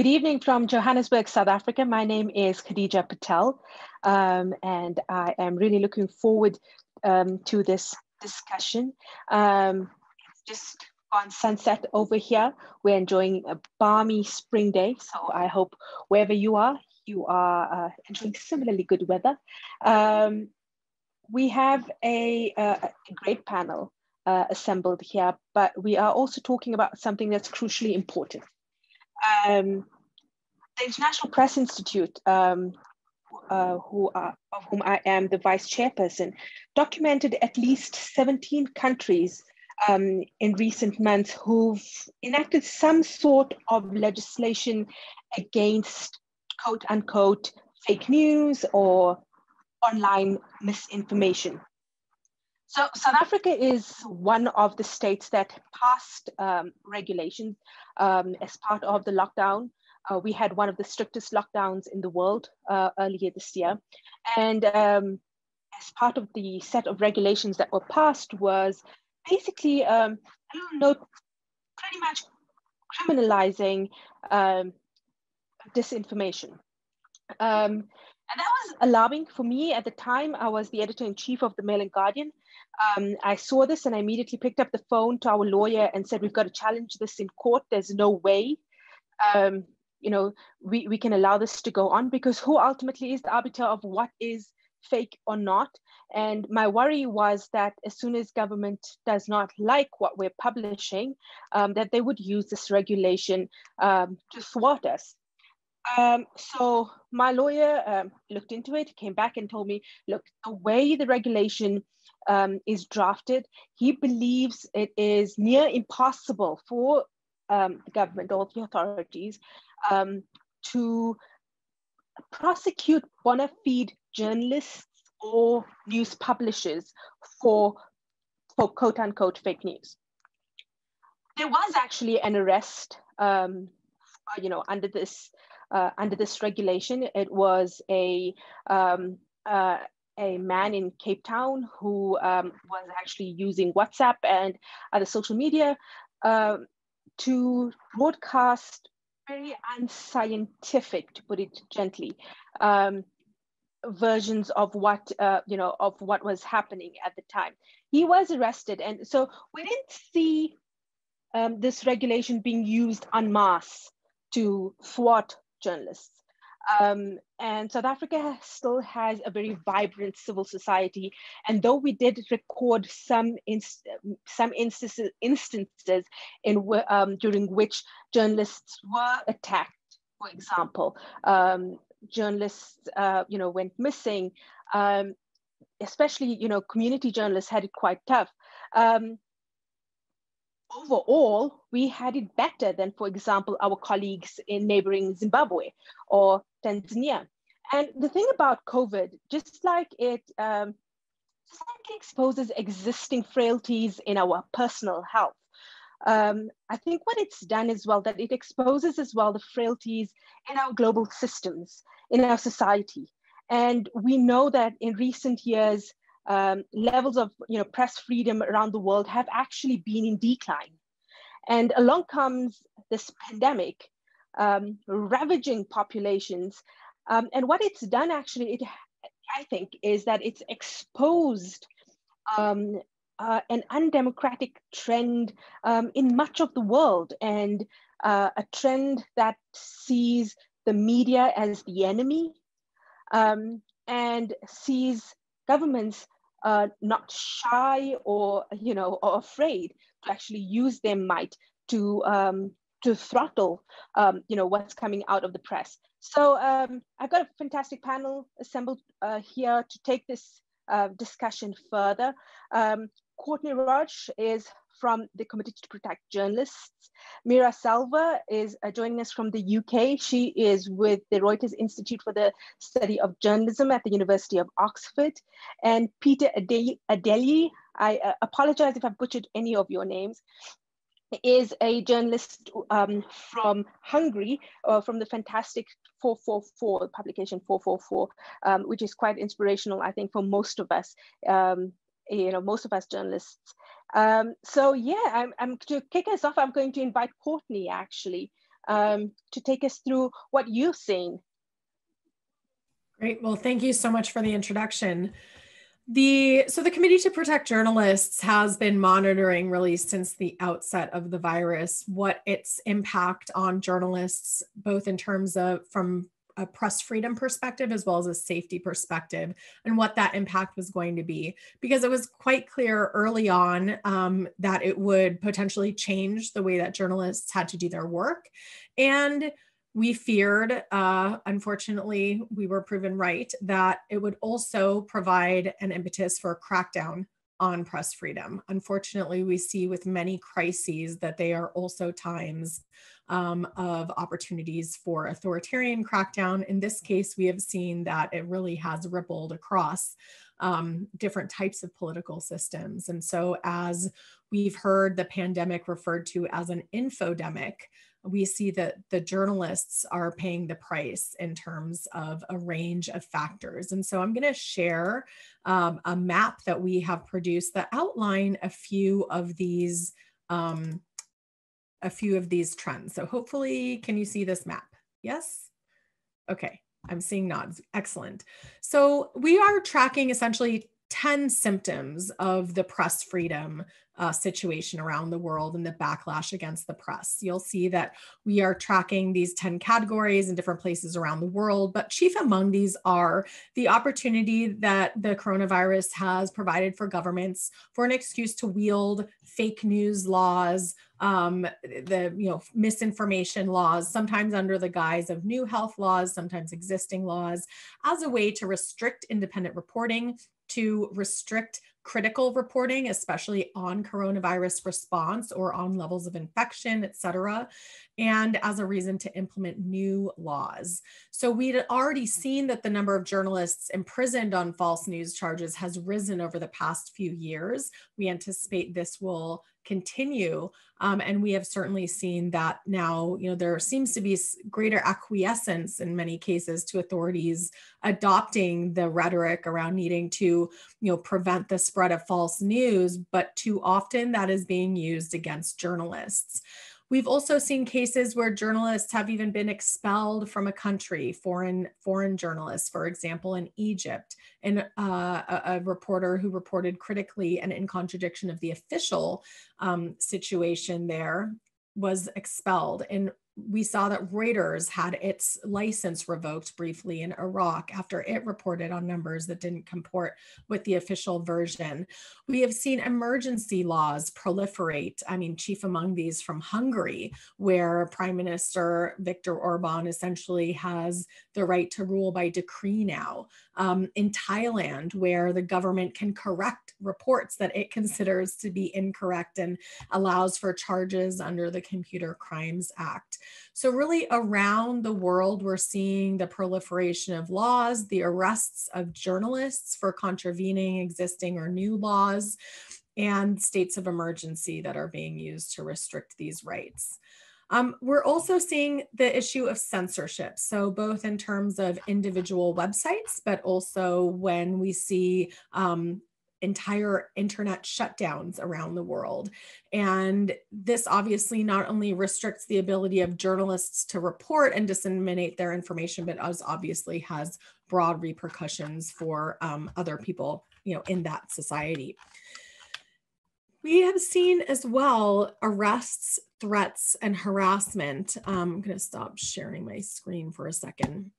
Good evening from Johannesburg, South Africa. My name is Khadija Patel, um, and I am really looking forward um, to this discussion. Um, it's just on sunset over here. We're enjoying a balmy spring day, so I hope wherever you are, you are uh, enjoying similarly good weather. Um, we have a, a, a great panel uh, assembled here, but we are also talking about something that's crucially important. Um, the International Press Institute, um, uh, who are, of whom I am the vice chairperson, documented at least 17 countries um, in recent months who've enacted some sort of legislation against quote unquote fake news or online misinformation. So South Africa is one of the states that passed um, regulations um, as part of the lockdown. Uh, we had one of the strictest lockdowns in the world uh, earlier this year. And um, as part of the set of regulations that were passed was basically um, a little note pretty much criminalizing um, disinformation. Um, and that was alarming for me at the time. I was the editor in chief of the Mail and Guardian. Um, I saw this and I immediately picked up the phone to our lawyer and said, We've got to challenge this in court. There's no way. Um, you know, we, we can allow this to go on because who ultimately is the arbiter of what is fake or not? And my worry was that as soon as government does not like what we're publishing, um, that they would use this regulation um, to thwart us. Um, so my lawyer um, looked into it, came back and told me, look, the way the regulation um, is drafted, he believes it is near impossible for um, the government or the authorities um, to prosecute bona fide journalists or news publishers for, for quote unquote fake news. There was actually an arrest, um, you know, under this uh, under this regulation. It was a um, uh, a man in Cape Town who um, was actually using WhatsApp and other social media uh, to broadcast very unscientific, to put it gently, um, versions of what uh, you know of what was happening at the time. He was arrested, and so we didn't see um, this regulation being used en masse to thwart journalists. Um, and South Africa still has a very vibrant civil society. And though we did record some inst some instances, instances in um, during which journalists were attacked, for example, um, journalists, uh, you know, went missing. Um, especially, you know, community journalists had it quite tough. Overall, we had it better than, for example, our colleagues in neighboring Zimbabwe or Tanzania. And the thing about COVID, just like it, um, just like it exposes existing frailties in our personal health, um, I think what it's done as well, that it exposes as well the frailties in our global systems, in our society. And we know that in recent years, um, levels of you know, press freedom around the world have actually been in decline. And along comes this pandemic, um, ravaging populations. Um, and what it's done actually, it, I think, is that it's exposed um, uh, an undemocratic trend um, in much of the world and uh, a trend that sees the media as the enemy um, and sees governments uh, not shy or you know or afraid to actually use their might to um, to throttle um, you know what's coming out of the press. So um, I've got a fantastic panel assembled uh, here to take this uh, discussion further. Um, Courtney Roche is from the Committee to Protect Journalists. Meera Selva is uh, joining us from the UK. She is with the Reuters Institute for the Study of Journalism at the University of Oxford. And Peter Adeli, I uh, apologize if I've butchered any of your names, is a journalist um, from Hungary, uh, from the fantastic 444 publication 444, um, which is quite inspirational, I think, for most of us. Um, you know, most of us journalists. Um, so yeah, I'm, I'm, to kick us off, I'm going to invite Courtney actually um, to take us through what you've seen. Great. Well, thank you so much for the introduction. The so the Committee to Protect Journalists has been monitoring really since the outset of the virus what its impact on journalists, both in terms of from a press freedom perspective as well as a safety perspective and what that impact was going to be. Because it was quite clear early on um, that it would potentially change the way that journalists had to do their work. And we feared uh, unfortunately we were proven right that it would also provide an impetus for a crackdown on press freedom. Unfortunately, we see with many crises that they are also times um, of opportunities for authoritarian crackdown. In this case, we have seen that it really has rippled across um, different types of political systems. And so, as we've heard the pandemic referred to as an infodemic, we see that the journalists are paying the price in terms of a range of factors. And so I'm going to share um, a map that we have produced that outline a few of these um, a few of these trends. So hopefully, can you see this map? Yes? Okay, I'm seeing nods. Excellent. So we are tracking essentially 10 symptoms of the press freedom uh, situation around the world and the backlash against the press. You'll see that we are tracking these 10 categories in different places around the world, but chief among these are the opportunity that the coronavirus has provided for governments for an excuse to wield fake news laws, um, the you know misinformation laws, sometimes under the guise of new health laws, sometimes existing laws, as a way to restrict independent reporting, to restrict critical reporting, especially on coronavirus response or on levels of infection, et cetera, and as a reason to implement new laws. So we'd already seen that the number of journalists imprisoned on false news charges has risen over the past few years. We anticipate this will continue. Um, and we have certainly seen that now, you know, there seems to be greater acquiescence in many cases to authorities adopting the rhetoric around needing to, you know, prevent the spread of false news, but too often that is being used against journalists. We've also seen cases where journalists have even been expelled from a country, foreign foreign journalists, for example, in Egypt, and uh, a, a, reporter who reported critically and in contradiction of the official um, situation there was expelled. In we saw that Reuters had its license revoked briefly in Iraq after it reported on numbers that didn't comport with the official version. We have seen emergency laws proliferate. I mean, chief among these from Hungary, where Prime Minister Viktor Orban essentially has the right to rule by decree now. Um, in Thailand, where the government can correct reports that it considers to be incorrect and allows for charges under the Computer Crimes Act. So, really, around the world, we're seeing the proliferation of laws, the arrests of journalists for contravening existing or new laws, and states of emergency that are being used to restrict these rights. Um, we're also seeing the issue of censorship. So, both in terms of individual websites, but also when we see um, entire internet shutdowns around the world. And this obviously not only restricts the ability of journalists to report and disseminate their information, but as obviously has broad repercussions for um, other people, you know, in that society. We have seen as well arrests, threats, and harassment. Um, I'm going to stop sharing my screen for a second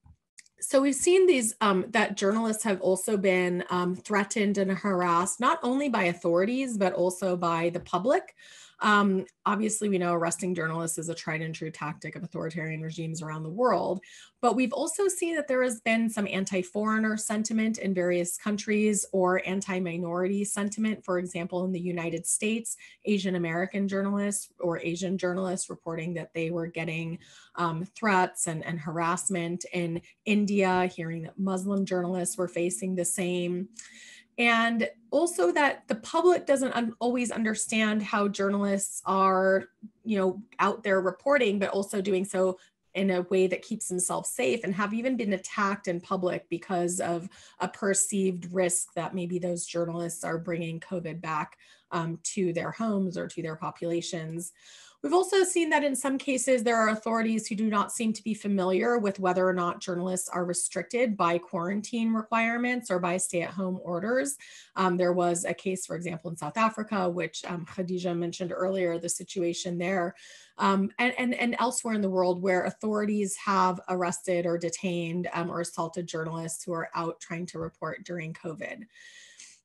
so we've seen these um, that journalists have also been um, threatened and harassed not only by authorities but also by the public um, obviously, we know arresting journalists is a tried and true tactic of authoritarian regimes around the world, but we've also seen that there has been some anti foreigner sentiment in various countries or anti minority sentiment. For example, in the United States, Asian American journalists or Asian journalists reporting that they were getting um, threats and, and harassment. In India, hearing that Muslim journalists were facing the same and also that the public doesn't un- always understand how journalists are you know out there reporting but also doing so in a way that keeps themselves safe and have even been attacked in public because of a perceived risk that maybe those journalists are bringing covid back um, to their homes or to their populations We've also seen that in some cases, there are authorities who do not seem to be familiar with whether or not journalists are restricted by quarantine requirements or by stay at home orders. Um, there was a case, for example, in South Africa, which um, Khadija mentioned earlier, the situation there, um, and, and, and elsewhere in the world where authorities have arrested or detained um, or assaulted journalists who are out trying to report during COVID.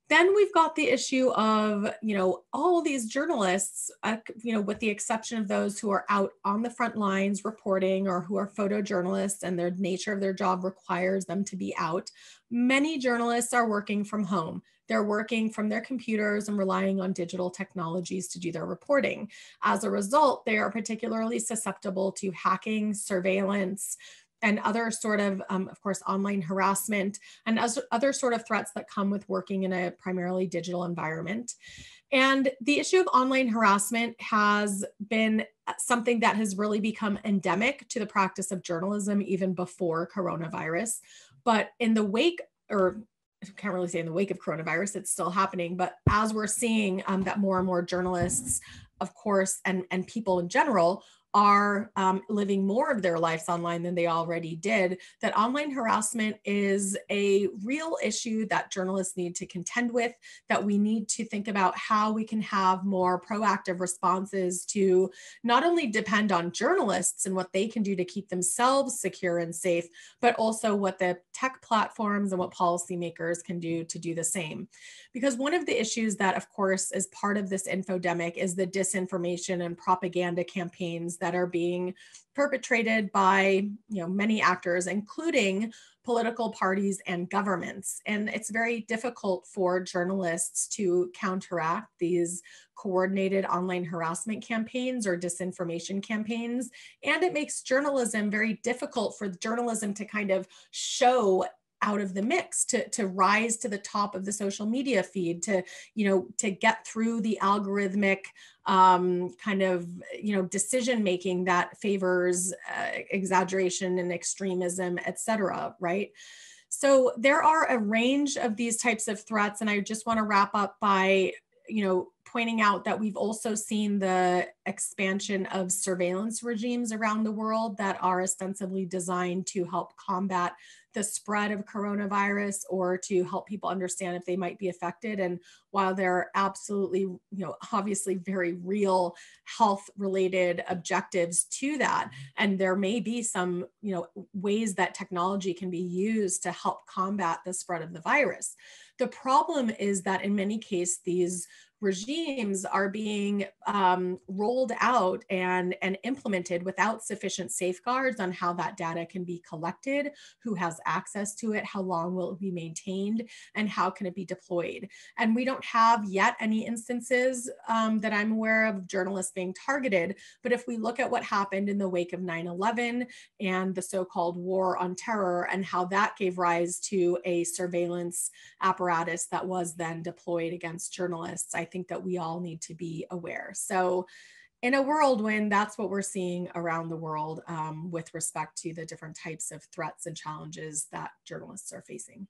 Then we've got the issue of, you know, all these journalists, uh, you know, with the exception of those who are out on the front lines reporting or who are photojournalists and their nature of their job requires them to be out. Many journalists are working from home. They're working from their computers and relying on digital technologies to do their reporting. As a result, they are particularly susceptible to hacking, surveillance, and other sort of, um, of course, online harassment and other sort of threats that come with working in a primarily digital environment. And the issue of online harassment has been uh, something that has really become endemic to the practice of journalism even before coronavirus. But in the wake, or I can't really say in the wake of coronavirus, it's still happening. But as we're seeing um, that more and more journalists, of course, and, and people in general are um, living more of their lives online than they already did, that online harassment is a real issue that journalists need to contend with, that we need to think about how we can have more proactive responses to not only depend on journalists and what they can do to keep themselves secure and safe, but also what the tech platforms and what policymakers can do to do the same. Because one of the issues that, of course, is part of this infodemic is the disinformation and propaganda campaigns that are being perpetrated by you know many actors including political parties and governments. And it's very difficult for journalists to counteract these coordinated online harassment campaigns or disinformation campaigns. And it makes journalism very difficult for journalism to kind of show out of the mix to to rise to the top of the social media feed to you know to get through the algorithmic um, kind of you know decision making that favors uh, exaggeration and extremism etc right? So there are a range of these types of threats and i just want to wrap up by you know pointing out that we've also seen the expansion of surveillance regimes around the world that are ostensibly designed to help combat the spread of coronavirus or to help people understand if they might be affected. And while there are absolutely, you know, obviously very real health related objectives to that, and there may be some, you know, ways that technology can be used to help combat the spread of the virus. The problem is that in many cases, these regimes are being um, rolled out and, and implemented without sufficient safeguards on how that data can be collected, who has access to it, how long will it be maintained, and how can it be deployed. And we don't have yet any instances um, that I'm aware of journalists being targeted. But if we look at what happened in the wake of 9 11 and the so called war on terror and how that gave rise to a surveillance apparatus that was then deployed against journalists, I think that we all need to be aware. So, in a world when that's what we're seeing around the world um, with respect to the different types of threats and challenges that journalists are facing.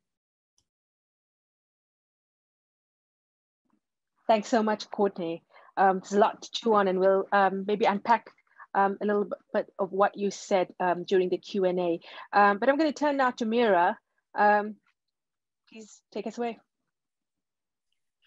Thanks so much, Courtney. Um, there's a lot to chew on and we'll um, maybe unpack um, a little bit of what you said um, during the Q&A. Um, but I'm gonna turn now to Meera. Um, please take us away.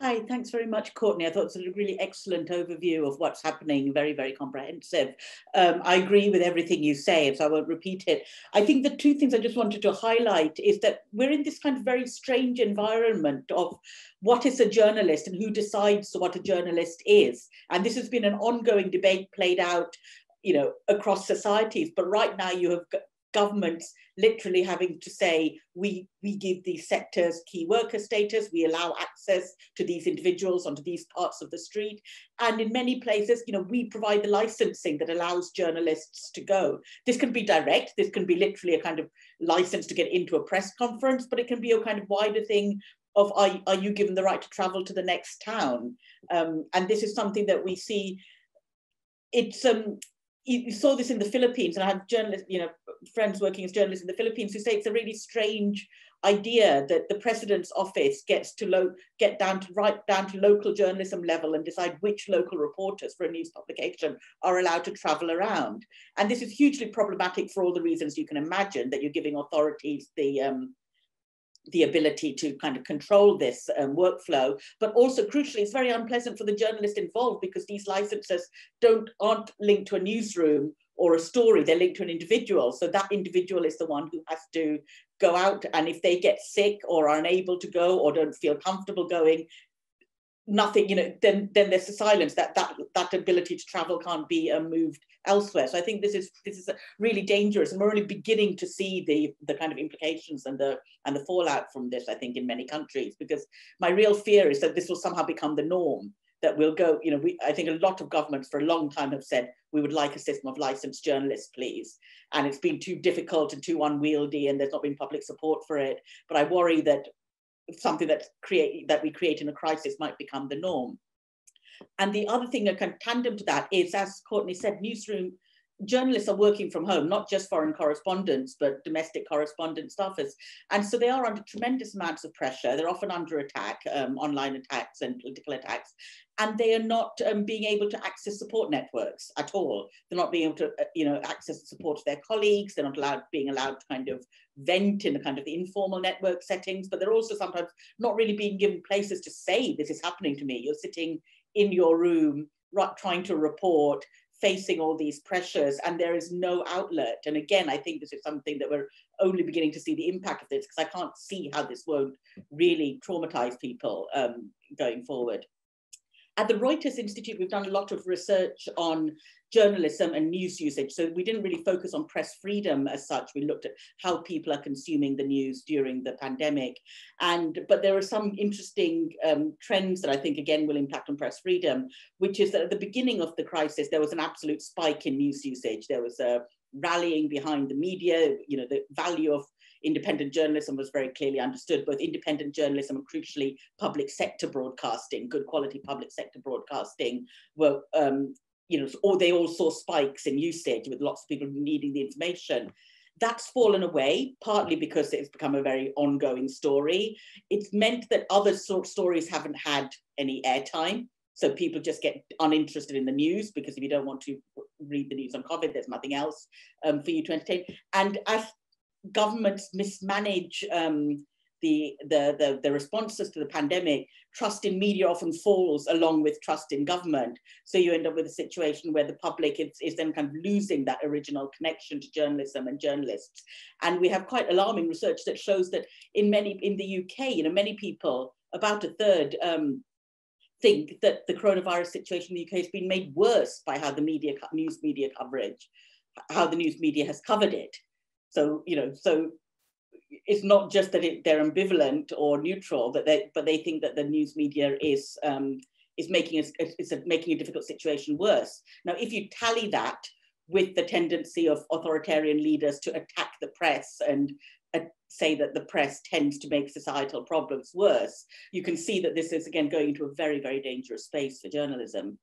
Hi, thanks very much, Courtney. I thought it was a really excellent overview of what's happening, very, very comprehensive. Um, I agree with everything you say, so I won't repeat it. I think the two things I just wanted to highlight is that we're in this kind of very strange environment of what is a journalist and who decides what a journalist is. And this has been an ongoing debate played out you know across societies but right now you have governments literally having to say we we give these sectors key worker status. We allow access to these individuals onto these parts of the street. And in many places you know we provide the licensing that allows journalists to go. This can be direct. This can be literally a kind of license to get into a press conference but it can be a kind of wider thing of are, are you given the right to travel to the next town? Um, and this is something that we see. It's um you saw this in the Philippines, and I had journalists, you know, friends working as journalists in the Philippines who say it's a really strange idea that the president's office gets to lo- get down to right down to local journalism level and decide which local reporters for a news publication are allowed to travel around. And this is hugely problematic for all the reasons you can imagine that you're giving authorities the um, the ability to kind of control this um, workflow, but also crucially, it's very unpleasant for the journalist involved because these licenses don't aren't linked to a newsroom or a story; they're linked to an individual. So that individual is the one who has to go out, and if they get sick or are unable to go or don't feel comfortable going, nothing, you know, then then there's a silence. That that that ability to travel can't be uh, moved elsewhere. So I think this is this is really dangerous, and we're only beginning to see the the kind of implications and the and the fallout from this. I think in many countries, because my real fear is that this will somehow become the norm. That we'll go, you know, we, I think a lot of governments for a long time have said we would like a system of licensed journalists, please. And it's been too difficult and too unwieldy, and there's not been public support for it. But I worry that something that create that we create in a crisis might become the norm. And the other thing, a kind of tandem to that, is as Courtney said, newsroom journalists are working from home, not just foreign correspondents, but domestic correspondent staffers. And so they are under tremendous amounts of pressure. They're often under attack, um, online attacks and political attacks. And they are not um, being able to access support networks at all. They're not being able to, uh, you know, access the support of their colleagues. They're not allowed, being allowed to kind of vent in a kind of the informal network settings, but they're also sometimes not really being given places to say, this is happening to me. You're sitting in your room trying to report facing all these pressures and there is no outlet. And again i think this is something that we're only beginning to see the impact of this because i can't see how this won't really traumatize people um, going forward at the reuters institute we've done a lot of research on journalism and news usage. So we didn't really focus on press freedom as such. We looked at how people are consuming the news during the pandemic. And but there are some interesting um, trends that I think again will impact on press freedom, which is that at the beginning of the crisis, there was an absolute spike in news usage. There was a rallying behind the media, you know, the value of independent journalism was very clearly understood, both independent journalism and crucially public sector broadcasting, good quality public sector broadcasting were um, you know, or they all saw spikes in usage with lots of people needing the information. That's fallen away, partly because it's become a very ongoing story. It's meant that other sort of stories haven't had any airtime. So people just get uninterested in the news because if you don't want to read the news on COVID, there's nothing else um, for you to entertain. And as governments mismanage um, the, the, the, the, responses to the pandemic, trust in media often falls along with trust in government. So you end up with a situation where the public is, is then kind of losing that original connection to journalism and journalists. And we have quite alarming research that shows that in many, in the UK, you know, many people, about a third, um, think that the coronavirus situation in the UK has been made worse by how the media, news media coverage, how the news media has covered it. So, you know, so it's not just that it, they're ambivalent or neutral, but they but they think that the news media is um, is making a, is a, making a difficult situation worse. Now, if you tally that with the tendency of authoritarian leaders to attack the press and uh, say that the press tends to make societal problems worse, you can see that this is again going into a very very dangerous space for journalism.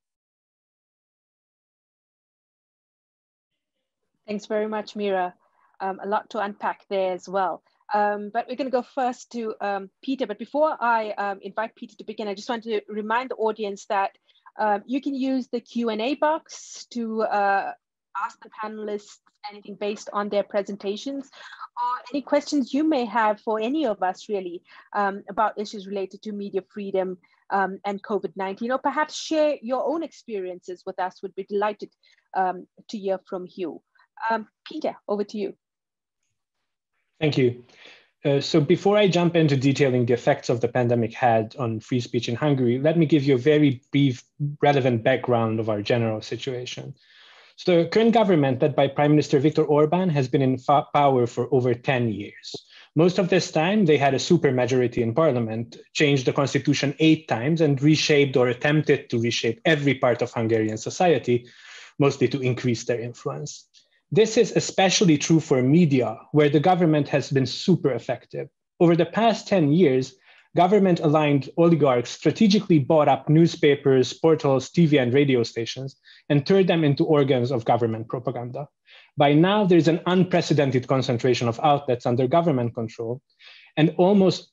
Thanks very much, Meera. Um, a lot to unpack there as well. Um, but we're going to go first to um, Peter. But before I um, invite Peter to begin, I just want to remind the audience that um, you can use the Q&A box to uh, ask the panelists anything based on their presentations or any questions you may have for any of us really um, about issues related to media freedom um, and COVID-19, or perhaps share your own experiences with us. We'd be delighted to hear from you. Peter, over to you. Thank you. Uh, so before I jump into detailing the effects of the pandemic had on free speech in Hungary, let me give you a very brief, relevant background of our general situation. So the current government led by Prime Minister Viktor Orban has been in power for over 10 years. Most of this time, they had a supermajority in parliament, changed the constitution eight times, and reshaped or attempted to reshape every part of Hungarian society, mostly to increase their influence. This is especially true for media, where the government has been super effective. Over the past 10 years, government aligned oligarchs strategically bought up newspapers, portals, TV, and radio stations and turned them into organs of government propaganda. By now, there's an unprecedented concentration of outlets under government control. And almost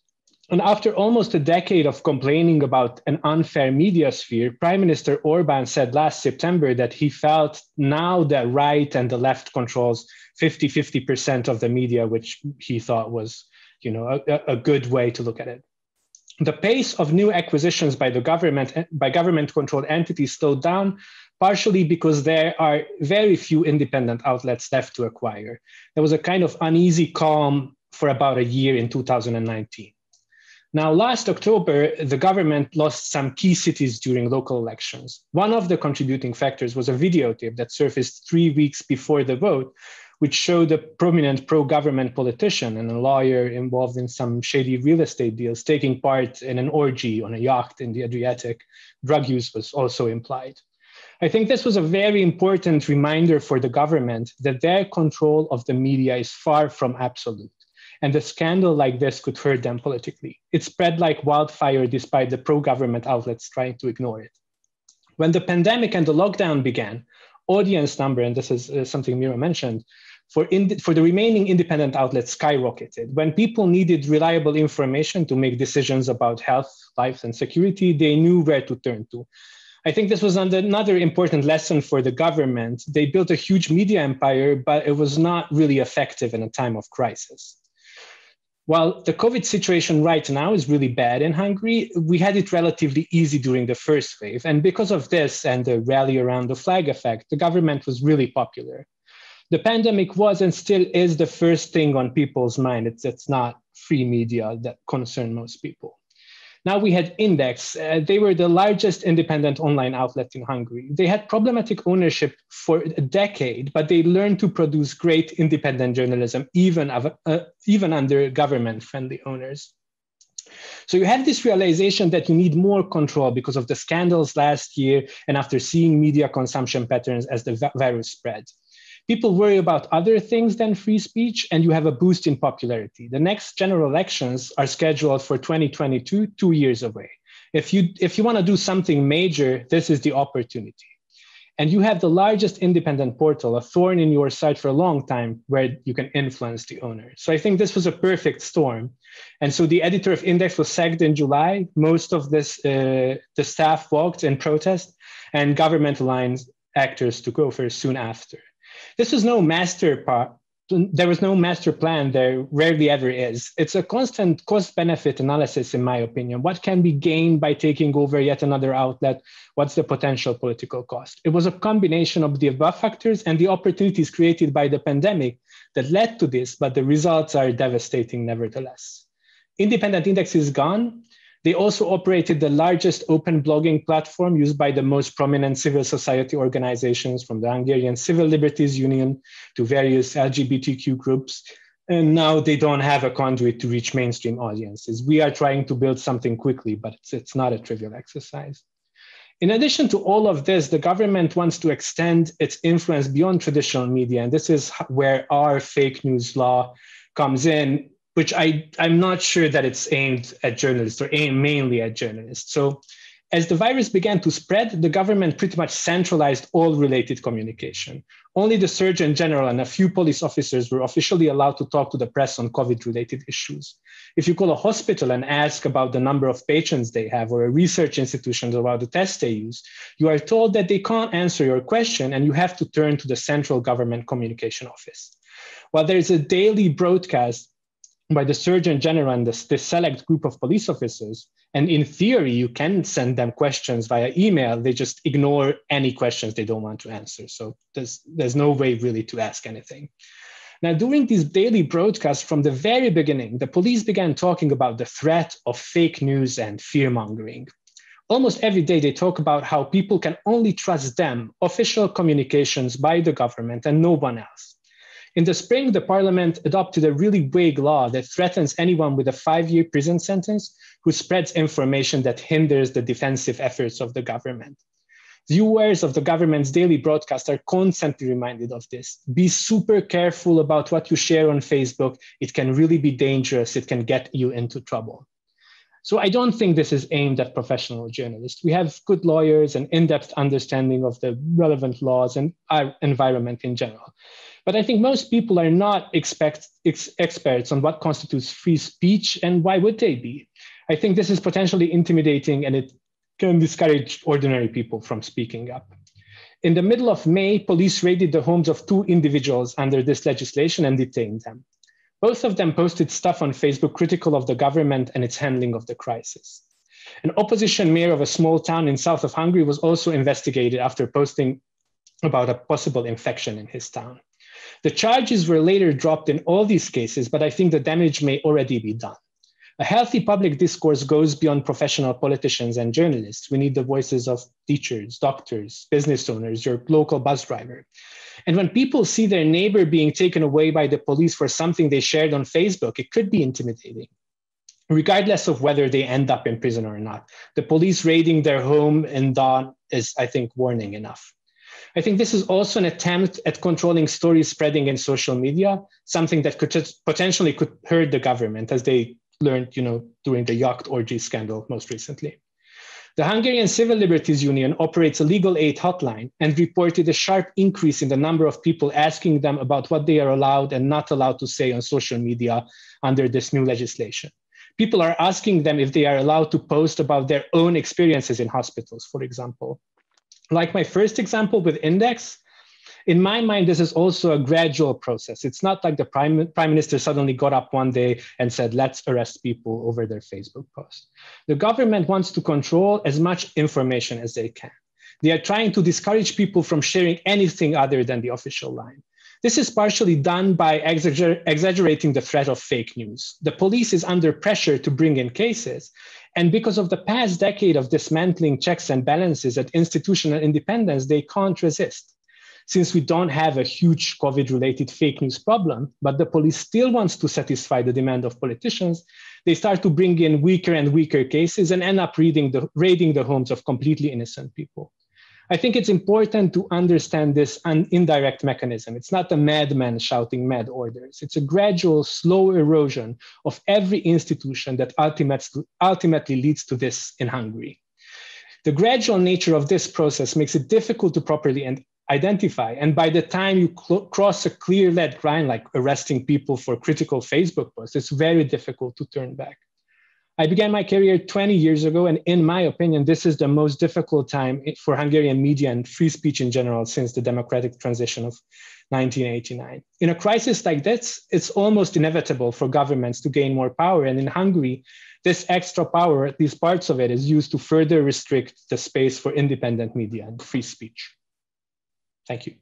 and after almost a decade of complaining about an unfair media sphere, Prime Minister Orban said last September that he felt now the right and the left controls 50 50% of the media, which he thought was you know, a, a good way to look at it. The pace of new acquisitions by the government by government controlled entities slowed down, partially because there are very few independent outlets left to acquire. There was a kind of uneasy calm for about a year in 2019. Now, last October, the government lost some key cities during local elections. One of the contributing factors was a videotape that surfaced three weeks before the vote, which showed a prominent pro-government politician and a lawyer involved in some shady real estate deals taking part in an orgy on a yacht in the Adriatic. Drug use was also implied. I think this was a very important reminder for the government that their control of the media is far from absolute and a scandal like this could hurt them politically. It spread like wildfire despite the pro government outlets trying to ignore it. When the pandemic and the lockdown began, audience number, and this is uh, something Meera mentioned, for, for the remaining independent outlets skyrocketed. When people needed reliable information to make decisions about health, life, and security, they knew where to turn to. I think this was another important lesson for the government. They built a huge media empire, but it was not really effective in a time of crisis. While the COVID situation right now is really bad in Hungary, we had it relatively easy during the first wave. And because of this and the rally around the flag effect, the government was really popular. The pandemic was and still is the first thing on people's mind. It's, it's not free media that concern most people. Now we had Index. Uh, they were the largest independent online outlet in Hungary. They had problematic ownership for a decade, but they learned to produce great independent journalism, even, uh, even under government-friendly owners. So you have this realization that you need more control because of the scandals last year and after seeing media consumption patterns as the virus spread people worry about other things than free speech, and you have a boost in popularity. The next general elections are scheduled for 2022, two years away. If you, if you want to do something major, this is the opportunity. And you have the largest independent portal, a thorn in your side for a long time, where you can influence the owner. So I think this was a perfect storm. And so the editor of Index was sacked in July. Most of this, uh, the staff walked in protest, and government aligned actors took over soon after. This was no master part. There was no master plan. There rarely ever is. It's a constant cost benefit analysis, in my opinion. What can be gained by taking over yet another outlet? What's the potential political cost? It was a combination of the above factors and the opportunities created by the pandemic that led to this, but the results are devastating nevertheless. Independent index is gone. They also operated the largest open blogging platform used by the most prominent civil society organizations from the Hungarian Civil Liberties Union to various LGBTQ groups. And now they don't have a conduit to reach mainstream audiences. We are trying to build something quickly, but it's, it's not a trivial exercise. In addition to all of this, the government wants to extend its influence beyond traditional media. And this is where our fake news law comes in which I, I'm not sure that it's aimed at journalists or aimed mainly at journalists. So as the virus began to spread, the government pretty much centralized all related communication. Only the Surgeon General and a few police officers were officially allowed to talk to the press on COVID related issues. If you call a hospital and ask about the number of patients they have or a research institution about the tests they use, you are told that they can't answer your question and you have to turn to the central government communication office. While there is a daily broadcast by the Surgeon General and this, select group of police officers. And in theory, you can send them questions via email. They just ignore any questions they don't want to answer. So there's, there's no way really to ask anything. Now, during these daily broadcasts from the very beginning, the police began talking about the threat of fake news and fear mongering. Almost every day, they talk about how people can only trust them, official communications by the government, and no one else. In the spring, the parliament adopted a really vague law that threatens anyone with a five year prison sentence who spreads information that hinders the defensive efforts of the government. Viewers of the government's daily broadcast are constantly reminded of this. Be super careful about what you share on Facebook. It can really be dangerous, it can get you into trouble. So I don't think this is aimed at professional journalists. We have good lawyers and in-depth understanding of the relevant laws and our environment in general. But I think most people are not expect, ex, experts on what constitutes free speech and why would they be? I think this is potentially intimidating and it can discourage ordinary people from speaking up. In the middle of May, police raided the homes of two individuals under this legislation and detained them. Both of them posted stuff on Facebook critical of the government and its handling of the crisis. An opposition mayor of a small town in south of Hungary was also investigated after posting about a possible infection in his town. The charges were later dropped in all these cases, but I think the damage may already be done. A healthy public discourse goes beyond professional politicians and journalists. We need the voices of teachers, doctors, business owners, your local bus driver. And when people see their neighbor being taken away by the police for something they shared on Facebook, it could be intimidating, regardless of whether they end up in prison or not. The police raiding their home in dawn is, I think, warning enough. I think this is also an attempt at controlling story spreading in social media, something that could potentially could hurt the government as they learned, you know, during the yacht orgy scandal most recently. The Hungarian Civil Liberties Union operates a legal aid hotline and reported a sharp increase in the number of people asking them about what they are allowed and not allowed to say on social media under this new legislation. People are asking them if they are allowed to post about their own experiences in hospitals, for example. Like my first example with Index, in my mind, this is also a gradual process. It's not like the prime, prime minister suddenly got up one day and said, let's arrest people over their Facebook post. The government wants to control as much information as they can. They are trying to discourage people from sharing anything other than the official line. This is partially done by exagger exaggerating the threat of fake news. The police is under pressure to bring in cases. And because of the past decade of dismantling checks and balances at institutional independence, they can't resist since we don't have a huge COVID related fake news problem, but the police still wants to satisfy the demand of politicians, they start to bring in weaker and weaker cases and end up the, raiding the homes of completely innocent people. I think it's important to understand this an indirect mechanism. It's not a madman shouting mad orders. It's a gradual, slow erosion of every institution that ultimately leads to this in Hungary. The gradual nature of this process makes it difficult to properly and identify. And by the time you cl- cross a clear lead line, like arresting people for critical Facebook posts, it's very difficult to turn back. I began my career 20 years ago, and in my opinion, this is the most difficult time for Hungarian media and free speech in general since the democratic transition of 1989. In a crisis like this, it's almost inevitable for governments to gain more power. And in Hungary, this extra power, least parts of it, is used to further restrict the space for independent media and free speech. Thank you.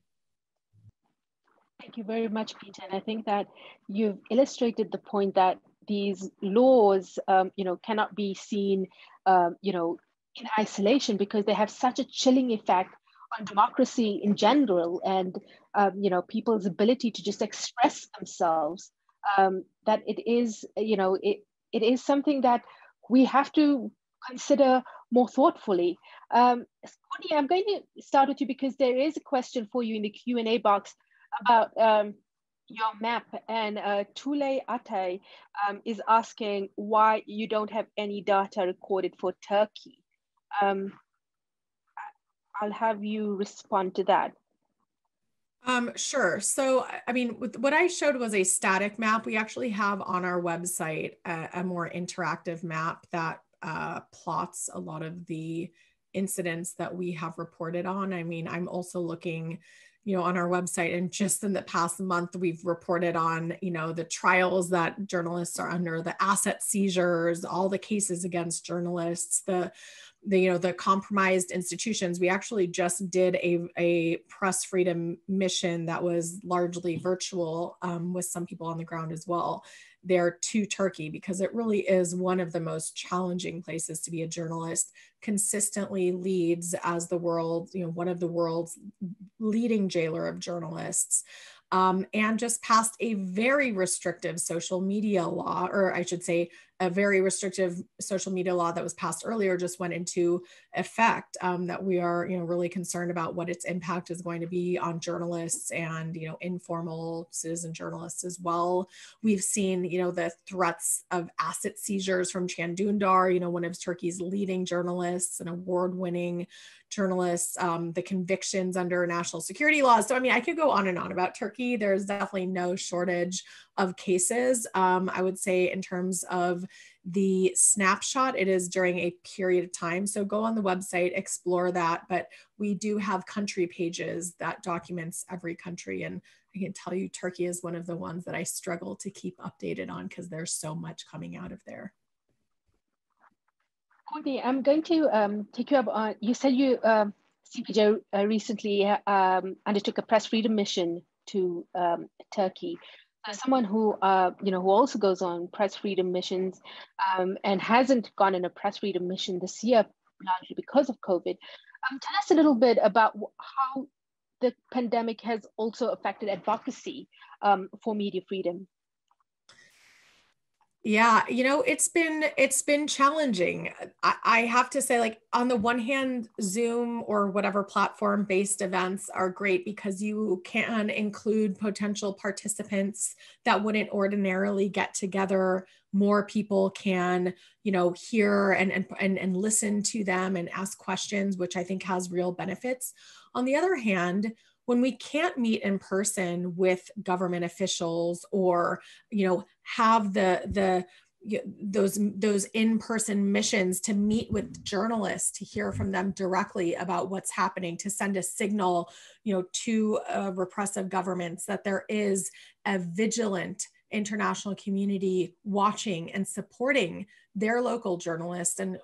Thank you very much, Peter. And I think that you've illustrated the point that these laws, um, you know, cannot be seen, um, you know, in isolation because they have such a chilling effect on democracy in general and, um, you know, people's ability to just express themselves. Um, that it is, you know, it, it is something that we have to consider more thoughtfully. Um, I'm going to start with you because there is a question for you in the Q&A box about um, your map and uh, Tule Atay um, is asking why you don't have any data recorded for Turkey. Um, I'll have you respond to that. Um, sure. So, I mean, what I showed was a static map. We actually have on our website a, a more interactive map that uh, plots a lot of the incidents that we have reported on. I mean, I'm also looking, you know, on our website and just in the past month, we've reported on, you know, the trials that journalists are under, the asset seizures, all the cases against journalists, the the you know the compromised institutions we actually just did a, a press freedom mission that was largely virtual um, with some people on the ground as well there to Turkey because it really is one of the most challenging places to be a journalist. Consistently leads as the world, you know, one of the world's leading jailer of journalists. Um, and just passed a very restrictive social media law, or I should say, a very restrictive social media law that was passed earlier just went into effect um, that we are you know really concerned about what its impact is going to be on journalists and you know informal citizen journalists as well we've seen you know the threats of asset seizures from Can Dündar you know one of turkey's leading journalists an award-winning journalists, um, the convictions under national security laws. So, I mean, I could go on and on about Turkey. There's definitely no shortage of cases. Um, I would say, in terms of the snapshot, it is during a period of time. So, go on the website, explore that. But we do have country pages that documents every country. And I can tell you, Turkey is one of the ones that I struggle to keep updated on because there's so much coming out of there. Courtney, I'm going to um, take you up on, you said you, um, CPJ uh, recently um, undertook a press freedom mission to um, Turkey. As someone who, uh, you know, who also goes on press freedom missions um, and hasn't gone on a press freedom mission this year, largely because of COVID, um, tell us a little bit about how the pandemic has also affected advocacy for media freedom. Yeah, you know, it's been it's been challenging. I, I, have to say, like on the one hand, Zoom or whatever platform based events are great because you can include potential participants that wouldn't ordinarily get together. More people can, you know, hear and and and, and listen to them and ask questions, which I think has real benefits. On the other hand, when we can't meet in person with government officials or you know have the the those those in-person missions to meet with journalists to hear from them directly about what's happening to send a signal you know to uh, repressive governments that there is a vigilant international community watching and supporting their local journalists and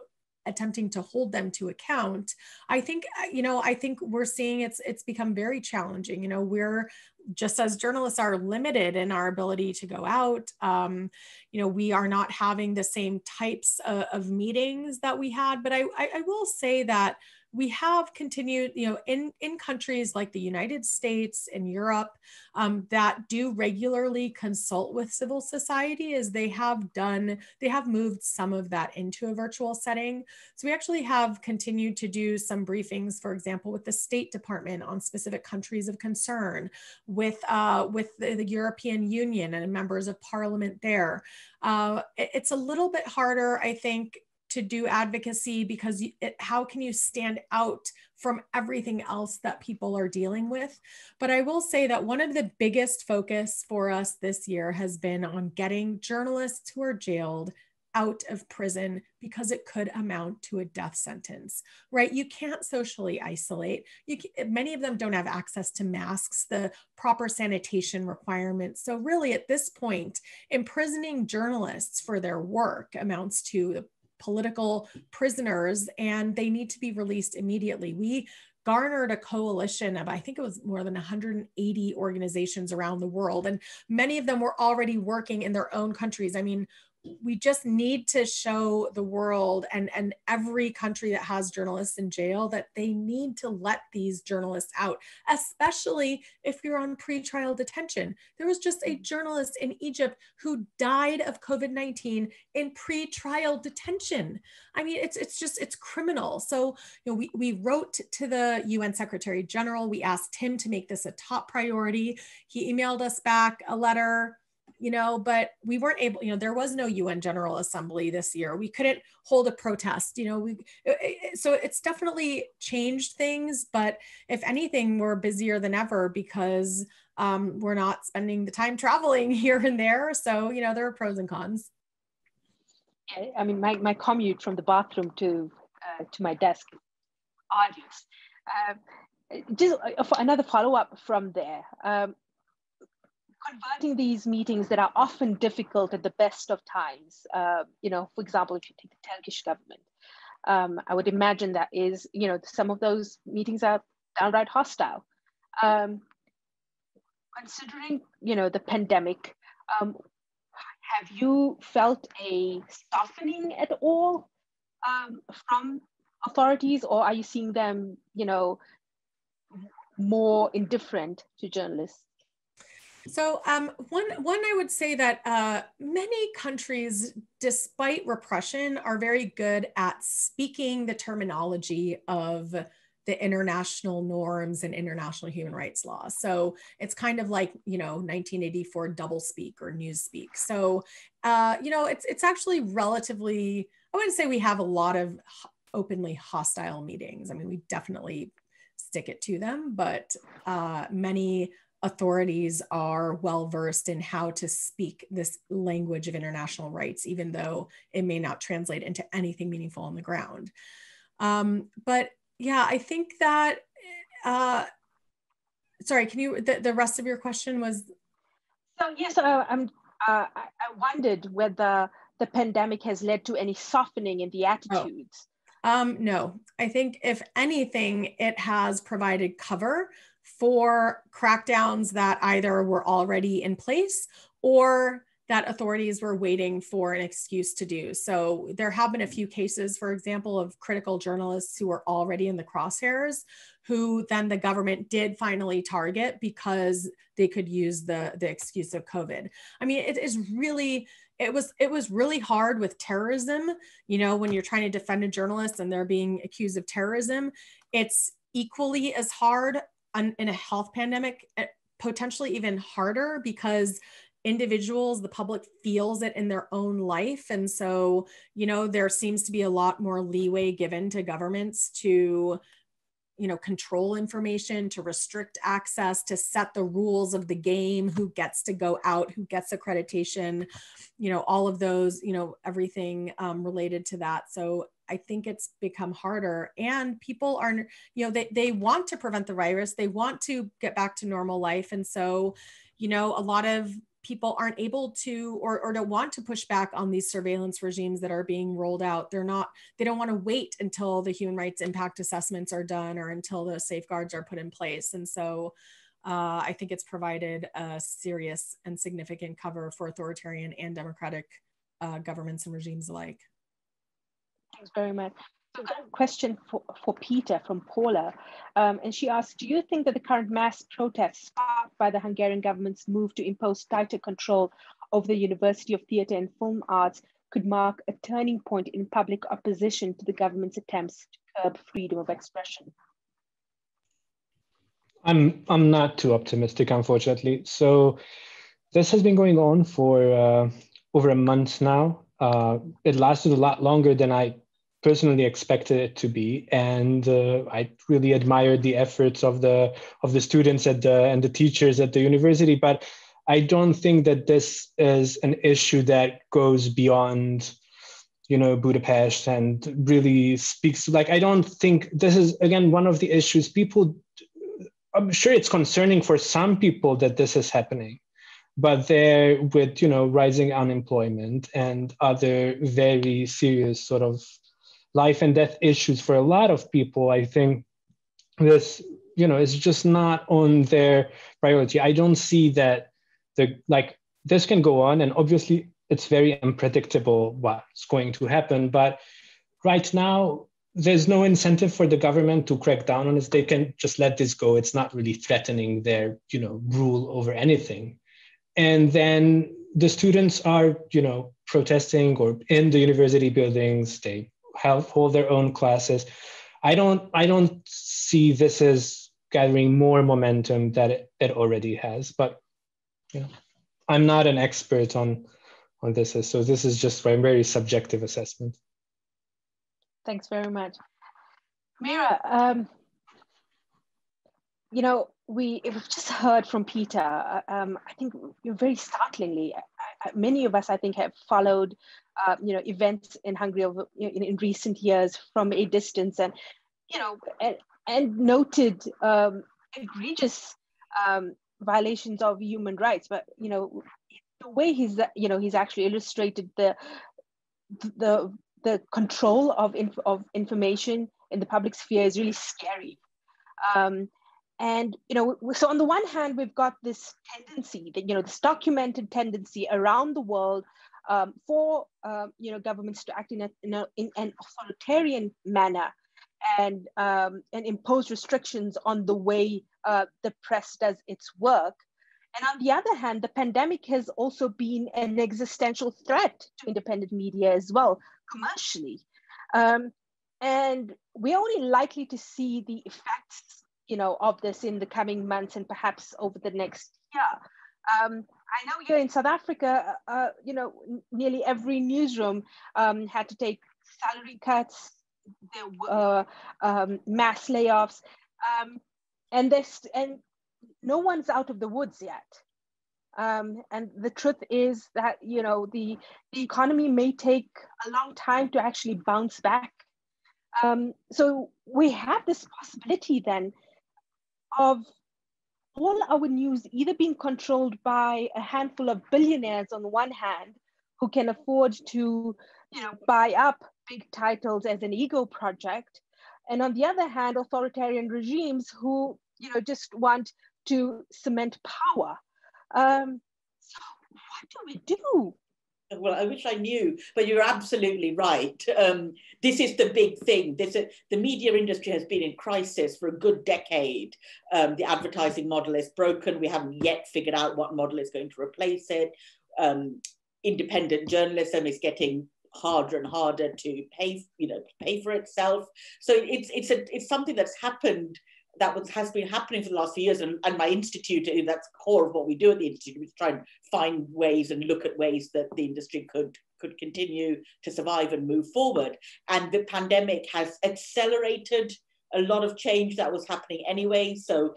attempting to hold them to account i think uh, you know i think we're seeing it's it's become very challenging you know we're just as journalists are limited in our ability to go out um, you know we are not having the same types of, of meetings that we had but I, I, I will say that we have continued, you know, in, in countries like the United States and Europe um, that do regularly consult with civil society is they have done, they have moved some of that into a virtual setting. So we actually have continued to do some briefings, for example, with the State Department on specific countries of concern, with, uh, with the, the European Union and members of parliament there. Uh, it, it's a little bit harder, I think, to do advocacy because it, how can you stand out from everything else that people are dealing with? But i will say that one of the biggest focus for us this year has been on getting journalists who are jailed out of prison because it could amount to a death sentence right? You can't socially isolate. You can, many of them don't have access to masks the proper sanitation requirements. So really at this point imprisoning journalists for their work amounts to political prisoners and they need to be released immediately. We garnered a coalition of, I think it was more than 180 organizations around the world. And many of them were already working in their own countries. I mean, we just need to show the world and and every country that has journalists in jail that they need to let these journalists out especially if you're on pretrial detention. There was just a mm-hmm. journalist in Egypt who died of covid-19 in pretrial detention. I mean it's it's just it's criminal. So you know we, we wrote to the UN secretary general. We asked him to make this a top priority. He emailed us back a letter you know, but we weren't able, you know, there was no UN General Assembly this year. We couldn't hold a protest, you know, we, so it's definitely changed things, but if anything, we're busier than ever because um, we're not spending the time traveling here and there. So, you know, there are pros and cons. I mean, my, my commute from the bathroom to, uh, to my desk, arduous. Uh, just uh, another follow up from there. Um, converting these meetings that are often difficult at the best of times. Uh, you know, for example, if you take the Turkish government, um, I would imagine that is, you know, some of those meetings are downright hostile. Um, considering, you know, the pandemic, um, have you felt a softening at all um, from authorities, or are you seeing them, you know, more indifferent to journalists? So um, one one I would say that uh, many countries, despite repression, are very good at speaking the terminology of the international norms and international human rights law. So it's kind of like you know 1984 double speak or news speak. So uh, you know it's it's actually relatively. I wouldn't say we have a lot of openly hostile meetings. I mean, we definitely stick it to them, but uh, many authorities are well versed in how to speak this language of international rights, even though it may not translate into anything meaningful on the ground. Um, but yeah, I think that, uh, sorry, can you, the, the rest of your question was? So yes, uh, I'm, uh, I wondered whether the pandemic has led to any softening in the oh. attitudes. Oh. Um, no, I think if anything, it has provided cover for crackdowns that either were already in place or that authorities were waiting for an excuse to do. So there have been a few cases, for example, of critical journalists who were already in the crosshairs, who then the government did finally target because they could use the, the excuse of COVID. I mean, it is really, it was it was really hard with terrorism you know when you're trying to defend a journalist and they're being accused of terrorism it's equally as hard in a health pandemic, eh, potentially even harder because individuals the public feels it in their own life. And so you know there seems to be a lot more leeway given to governments to you know control information to restrict access to set the rules of the game who gets to go out who gets accreditation you know all of those you know everything um, related to that. So I think it's become harder. And people are, you know, they, they want to prevent the virus, they want to get back to normal life. And so, you know, a lot of people aren't able to or, or don't want to push back on these surveillance regimes that are being rolled out. They're not, they don't want to wait until the human rights impact assessments are done or until the safeguards are put in place. And so, uh, I think it's provided a serious and significant cover for authoritarian and democratic uh, governments and regimes alike. Thanks very much. So question for, for Peter from Paula. Um, and she asked, do you think that the current mass protests sparked by the Hungarian government's move to impose tighter control over the University of Theatre and Film Arts could mark a turning point in public opposition to the government's attempts to curb freedom of expression? I'm, I'm not too optimistic, unfortunately. So this has been going on for uh, over a month now. Uh, it lasted a lot longer than I personally expected it to be. And uh, i really admired the efforts of the of the students at the and the teachers at the university. But i don't think that this is an issue that goes beyond you know budapest and really speaks like i don't think this is again one of the issues people i'm sure it's concerning for some people that this is happening but there with you know rising unemployment and other very serious sort of life and death issues for a lot of people, I think this, you know, is just not on their priority. I don't see that the like this can go on, and obviously it's very unpredictable what's going to happen. But right now, there's no incentive for the government to crack down on this. They can just let this go. It's not really threatening their, you know, rule over anything. And then the students are, you know, protesting or in the university buildings. They have hold their own classes. I don't I don't see this as gathering more momentum that it, it already has. But you know, I'm not an expert on on this, so this is just my very subjective assessment. Thanks very much, Meera. Um, you know, we we've just heard from Peter. Uh, um, I think very startlingly. Many of us, I think, have followed uh, you know events in Hungary over, in, in, recent years from a distance, and you know and, and noted um, egregious um, violations of human rights. But you know the way he's you know he's actually illustrated the the the control of inf- of information in the public sphere is really scary. Um, and you know so on the one hand we've got this tendency that you know this documented tendency around the world um, for uh, you know governments to act in, a, in, a, in an authoritarian manner and um, and impose restrictions on the way uh, the press does its work And on the other hand, the pandemic has also been an existential threat to independent media as well, commercially. Um, and we're only likely to see the effects, you know, of this in the coming months and perhaps over the next year. Um, I know here in South Africa, uh, uh you know, nearly every newsroom um, had to take salary cuts, there were um, mass layoffs, um, and this and no one's out of the woods yet. Um, and the truth is that you know the the economy may take a long time to actually bounce back. Um, so we have this possibility then of all our news either being controlled by a handful of billionaires on one hand who can afford to you know buy up big titles as an ego project and on the other hand authoritarian regimes who you know just want to cement power. Um, so what do we do well, I wish I knew, but you're absolutely right. Um, this is the big thing. This is, the media industry has been in crisis for a good decade. Um, the advertising model is broken. We haven't yet figured out what model is going to replace it. Um, independent journalism is getting harder and harder to pay, you know, pay for itself. So it's it's a it's something that's happened that was, has been happening for the last few years. And, and my institute, eh, that's core of what we do at the institute, is try and find ways and look at ways that the industry could could continue to survive and move forward. And the pandemic has accelerated a lot of change that was happening anyway. So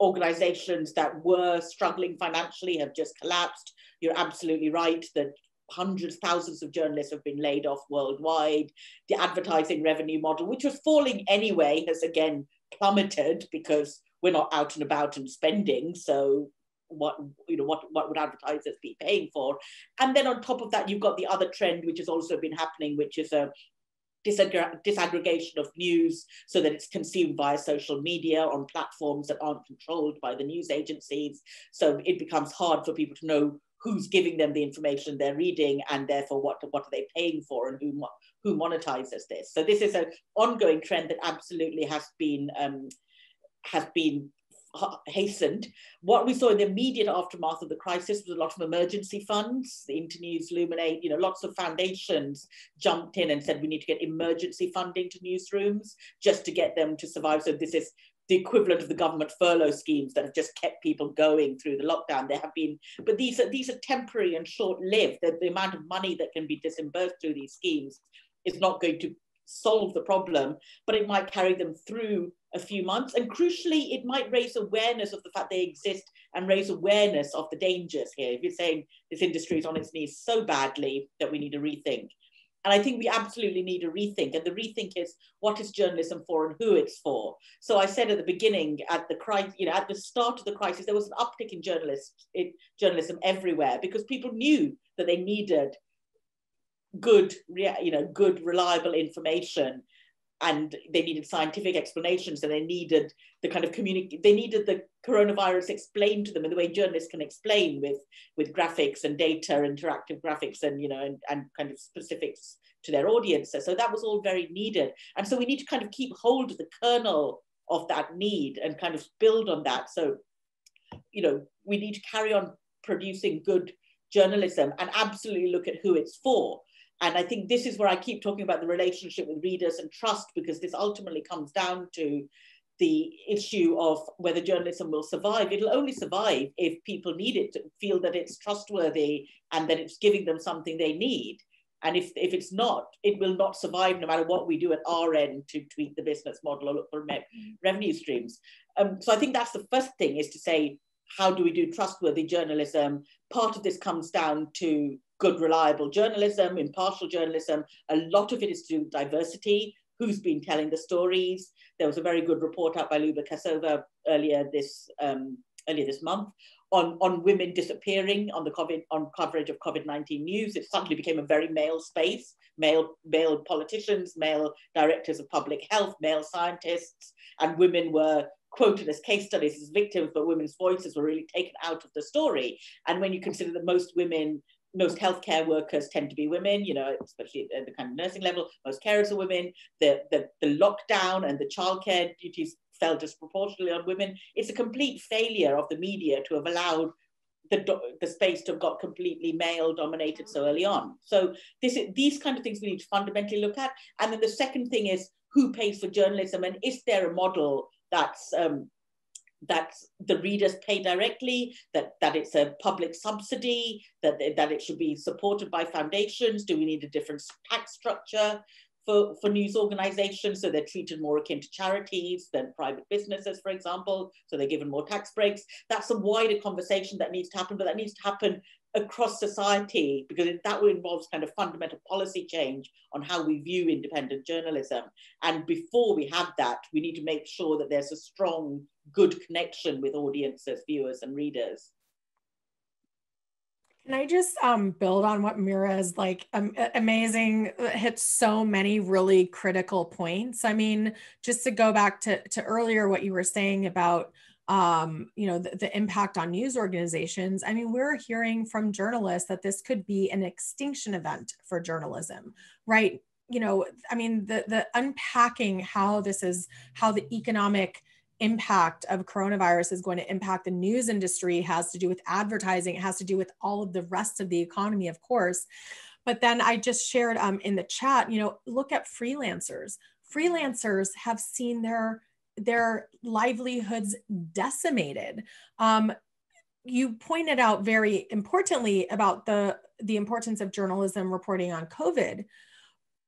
organizations that were struggling financially have just collapsed. You're absolutely right that hundreds, thousands of journalists have been laid off worldwide. The advertising revenue model, which was falling anyway, has again plummeted because we're not out and about and spending. So what you know what what would advertisers be paying for and then on top of that you've got the other trend which has also been happening which is a disaggregation of news so that it's consumed via social media on platforms that aren't controlled by the news agencies so it becomes hard for people to know who's giving them the information they're reading and therefore what what are they paying for and who who monetizes this. So this is an ongoing trend that absolutely has been um, has been hastened. What we saw in the immediate aftermath of the crisis was a lot of emergency funds, the Internews, Luminate, you know, lots of foundations jumped in and said we need to get emergency funding to newsrooms just to get them to survive. So this is the equivalent of the government furlough schemes that have just kept people going through the lockdown. There have been, but these are these are temporary and short-lived. The, the amount of money that can be disbursed through these schemes is not going to solve the problem, but it might carry them through a few months. And crucially, it might raise awareness of the fact they exist and raise awareness of the dangers here. If you're saying this industry is on its knees so badly that we need a rethink. And I think we absolutely need a rethink. And the rethink is what is journalism for and who it's for. So I said at the beginning, at the crisis, you know, at the start of the crisis, there was an uptick in journalists, in journalism everywhere because people knew that they needed good, you know, good, reliable information and they needed scientific explanations and they needed the kind of community they needed the coronavirus explained to them in the way journalists can explain with with graphics and data interactive graphics and you know and, and kind of specifics to their audiences. So that was all very needed. And so we need to kind of keep hold of the kernel of that need and kind of build on that. So you know we need to carry on producing good journalism and absolutely look at who it's for and I think this is where I keep talking about the relationship with readers and trust, because this ultimately comes down to the issue of whether journalism will survive. It'll only survive if people need it, to feel that it's trustworthy and that it's giving them something they need. And if, if it's not, it will not survive no matter what we do at our end to tweak the business model or look for revenue streams. Um, so I think that's the first thing is to say, how do we do trustworthy journalism? Part of this comes down to good, reliable journalism, impartial journalism. A lot of it is to do with diversity, who's been telling the stories. There was a very good report out by Luba Kassova earlier this um, earlier this month on, on women disappearing on the COVID on coverage of COVID-19 news. It suddenly became a very male space, male, male politicians, male directors of public health, male scientists, and women were quoted as case studies as victims, but women's voices were really taken out of the story. And when you consider that most women most healthcare workers tend to be women, you know, especially at the kind of nursing level. Most carers are women. The, the, the lockdown and the childcare duties fell disproportionately on women. It's a complete failure of the media to have allowed the, the space to have got completely male dominated so early on. So this these kind of things we need to fundamentally look at. And then the second thing is who pays for journalism and is there a model that's um, that the readers pay directly, that, that it's a public subsidy, that, that it should be supported by foundations? Do we need a different tax structure for, for news organizations so they're treated more akin to charities than private businesses, for example, so they're given more tax breaks? That's a wider conversation that needs to happen, but that needs to happen across society because that involves kind of fundamental policy change on how we view independent journalism. And before we have that, we need to make sure that there's a strong, good connection with audiences, viewers, and readers. Can I just um, build on what Meera is like um, amazing, uh, hits so many really critical points. I mean, just to go back to, to earlier, what you were saying about um, you know, the, the, impact on news organizations. I mean, we're hearing from journalists that this could be an extinction event for journalism, right? You know, I mean, the the unpacking how this is, how the economic impact of coronavirus is going to impact the news industry has to do with advertising. It has to do with all of the rest of the economy, of course. But then I just shared um, in the chat, you know, look at freelancers. Freelancers have seen their their livelihoods decimated. Um, you pointed out very importantly about the the importance of journalism reporting on COVID,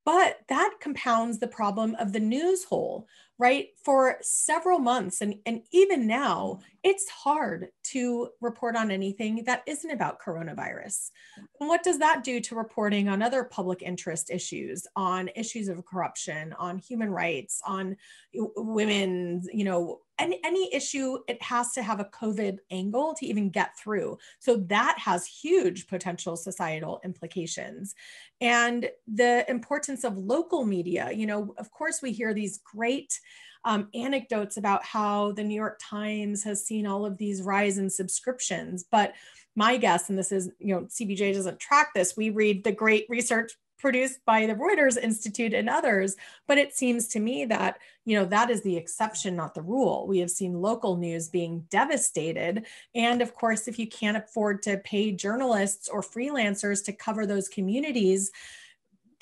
but that compounds the problem of the news hole, right? For several months, and, and even now, it's hard to report on anything that isn't about coronavirus. And what does that do to reporting on other public interest issues, on issues of corruption, on human rights, on women, you know, any, any issue, it has to have a COVID angle to even get through. So that has huge potential societal implications. And the importance of local media, you know, of course, we hear these great um, anecdotes about how the New York Times has seen all of these rise in subscriptions. But my guess, and this is, you know, CPJ doesn't track this, we read the great research produced by the Reuters Institute and others. But it seems to me that, you know, that is the exception, not the rule. We have seen local news being devastated. And of course, if you can't afford to pay journalists or freelancers to cover those communities,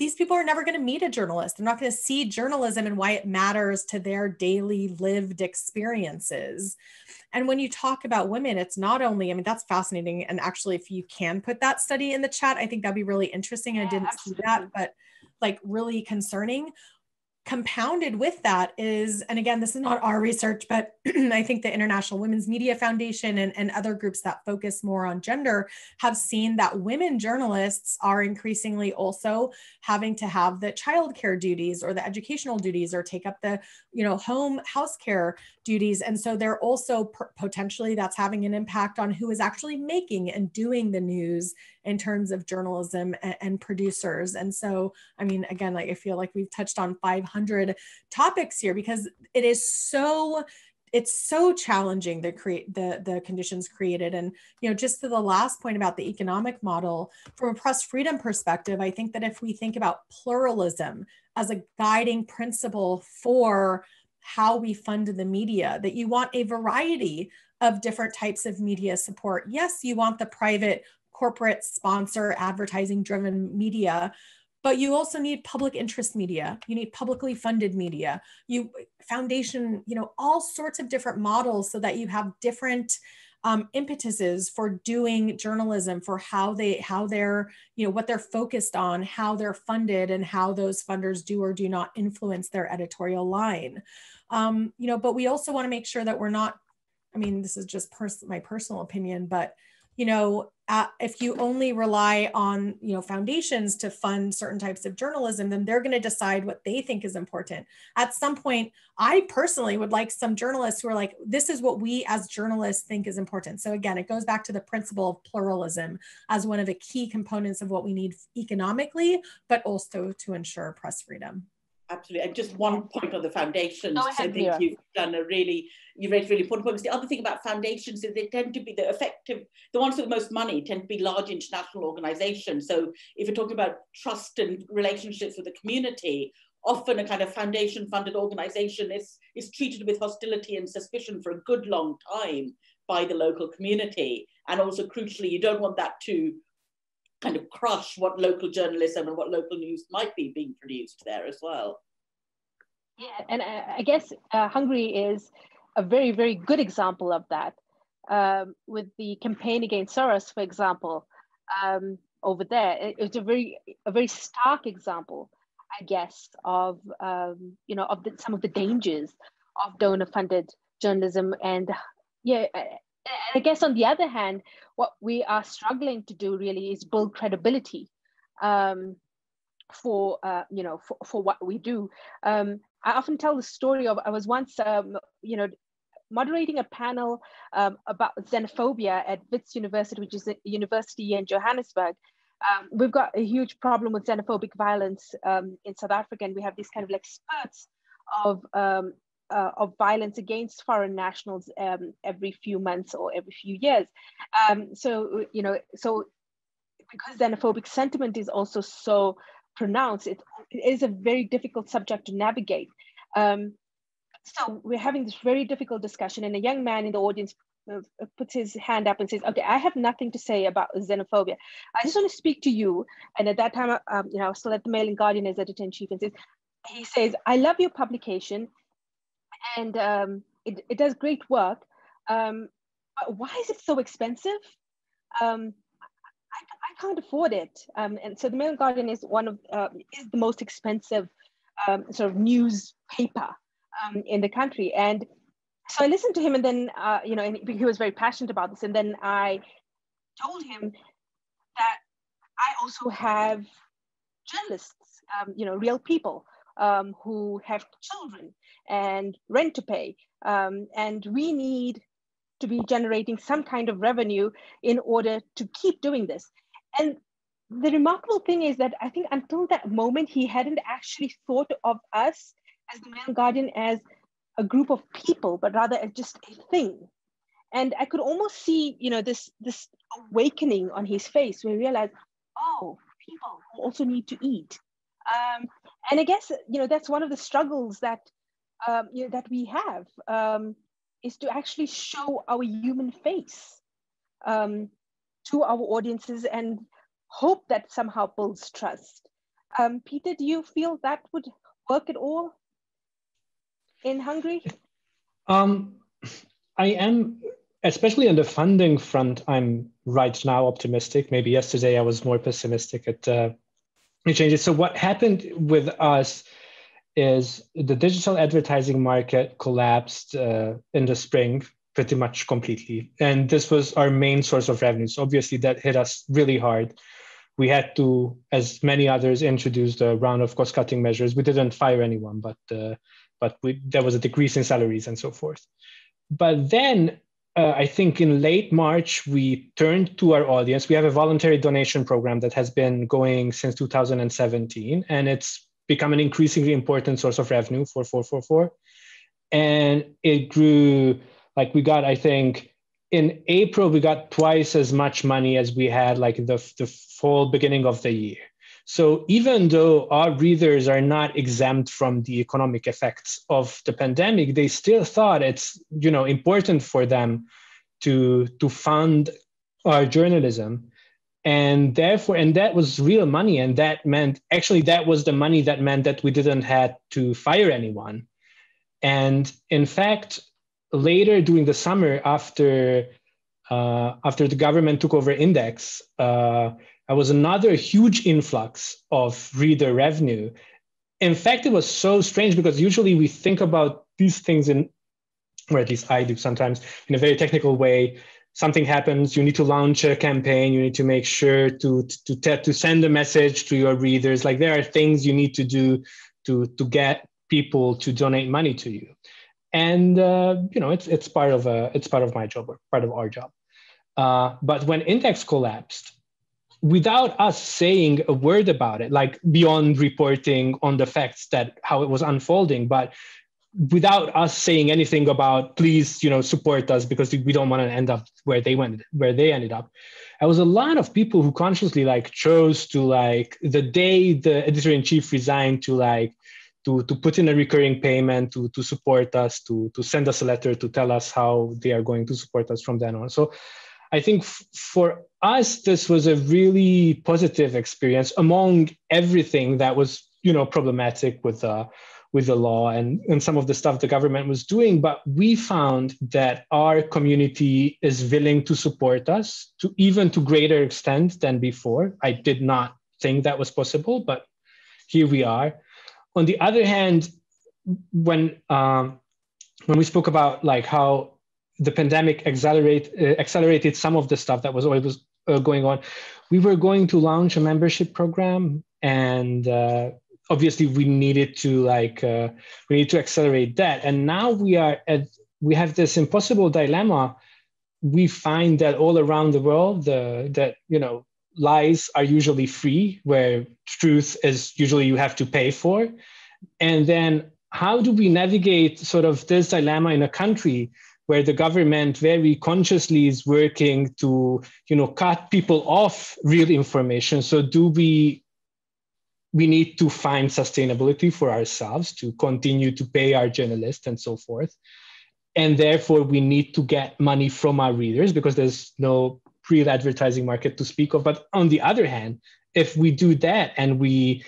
these people are never going to meet a journalist. They're not going to see journalism and why it matters to their daily lived experiences. And when you talk about women, it's not only, I mean, that's fascinating. And actually, if you can put that study in the chat, I think that'd be really interesting. Yeah, I didn't absolutely. see that, but like really concerning compounded with that is, and again, this is not our research, but I think the International Women's Media Foundation and, and other groups that focus more on gender have seen that women journalists are increasingly also having to have the childcare duties or the educational duties or take up the, you know, home house care duties. And so they're also potentially that's having an impact on who is actually making and doing the news in terms of journalism and, and producers. And so, I mean, again, like I feel like we've touched on 500 topics here because it is so it's so challenging to create the the conditions created and you know just to the last point about the economic model from a press freedom perspective i think that if we think about pluralism as a guiding principle for how we fund the media that you want a variety of different types of media support yes you want the private corporate sponsor advertising driven media but you also need public interest media. You need publicly funded media. You foundation you know all sorts of different models so that you have different um, impetuses for doing journalism for how they how they're you know what they're focused on how they're funded and how those funders do or do not influence their editorial line. Um, you know but we also want to make sure that we're not i mean this is just pers- my personal opinion but you know uh, if you only rely on you know foundations to fund certain types of journalism then they're going to decide what they think is important. At some point i personally would like some journalists who are like this is what we as journalists think is important. So again it goes back to the principle of pluralism as one of the key components of what we need economically but also to ensure press freedom absolutely. And just one point on the foundations. Ahead, I think Meera. you've done a really, you raised really important points. The other thing about foundations is they tend to be the effective, the ones with the most money tend to be large international organizations. So if you're talking about trust and relationships with the community, often a kind of foundation funded organization is, is treated with hostility and suspicion for a good long time by the local community. And also, crucially, you don't want that to kind of crush what local journalism and what local news might be being produced there as well. Yeah, and I guess uh, Hungary is a very, very good example of that. Um, with the campaign against Soros, for example, um, over there, it, it's a very, a very stark example, I guess, of um, you know of the, some of the dangers of donor-funded journalism. And yeah, I guess on the other hand, what we are struggling to do really is build credibility um, for uh, you know for, for what we do. Um, I often tell the story of I was once um, you know moderating a panel um, about xenophobia at Wits University, which is a university in Johannesburg. Um, we've got a huge problem with xenophobic violence um, in South Africa, and we have these kind of like spurts of uh, of violence against foreign nationals um, every few months or every few years. Um, so you know, so because xenophobic sentiment is also so pronounced, it, it is a very difficult subject to navigate. Um, so we're having this very difficult discussion, and a young man in the audience uh, puts his hand up and says, "Okay, I have nothing to say about xenophobia. I just want to speak to you." And at that time, um, you know, I was still at the Mail and Guardian as editor in chief, and says, "He says, I love your publication, and um, it, it does great work. Um, why is it so expensive? Um, I, I, can't afford it. Um, and so the Mail Guardian is one of uh, is the most expensive um, sort of newspaper um, in the country. And so I listened to him, and then uh, you know, he was very passionate about this. And then I told him that I also have journalists, you know, real people um, who have children and rent to pay, um, and we need to be generating some kind of revenue in order to keep doing this. And the remarkable thing is that I think until that moment, he hadn't actually thought of us as the Mail Guardian as a group of people, but rather as just a thing. And I could almost see, you know, this this awakening on his face where he realized, oh, people also need to eat. Um, and I guess you know that's one of the struggles that um, you know, that we have um, is to actually show our human face um, to our audiences and hope that somehow builds trust. Um, Peter, do you feel that would work at all? in Hungary? Um, I am, especially on the funding front, I'm right now optimistic. Maybe yesterday I was more pessimistic at uh, changes. So what happened with us is the digital advertising market collapsed uh, in the spring pretty much completely. And this was our main source of revenues. Obviously, that hit us really hard. We had to, as many others, introduce a round of cost cutting measures. We didn't fire anyone, but uh, but we, there was a decrease in salaries and so forth. But then uh, I think in late March, we turned to our audience. We have a voluntary donation program that has been going since 2017, and it's become an increasingly important source of revenue for 444. And it grew, like we got, I think, in April, we got twice as much money as we had like the, the full beginning of the year. So even though our readers are not exempt from the economic effects of the pandemic, they still thought it's you know important for them to to fund our journalism. And therefore and that was real money and that meant actually that was the money that meant that we didn't had to fire anyone. And in fact later during the summer after uh, after the government took over Index uh, there was another huge influx of reader revenue. In fact, it was so strange because usually we think about these things in, or at least I do sometimes, in a very technical way. Something happens, you need to launch a campaign, you need to make sure to to to, to send a message to your readers. Like there are things you need to do to to get people to donate money to you, and uh, you know it's it's part of a it's part of my job or part of our job. Uh, but when Index collapsed, without us saying a word about it, like beyond reporting on the facts that how it was unfolding, but without us saying anything about please you know support us because we don't want to end up where they went where they ended up there was a lot of people who consciously like chose to like the day the editor-in-chief resigned to like to, to put in a recurring payment to, to support us, to, to send us a letter to tell us how they are going to support us from then on. So I think f- for us, this was a really positive experience among everything that was, you know, problematic with uh, with the law and, and some of the stuff the government was doing. But we found that our community is willing to support us to even to greater extent than before. I did not think that was possible, but here we are. On the other hand, when um, when we spoke about like how the pandemic accelerate uh, accelerated some of the stuff that was always uh, going on, we were going to launch a membership program, and uh, obviously we needed to like uh, we need to accelerate that. And now we are at we have this impossible dilemma. We find that all around the world, the that you know lies are usually free, where truth is usually you have to pay for. And then how do we navigate sort of this dilemma in a country where the government very consciously is working to you know cut people off real information so do we we need to find sustainability for ourselves to continue to pay our journalists and so forth and therefore we need to get money from our readers because there's no real advertising market to speak of. But on the other hand, if we do that and we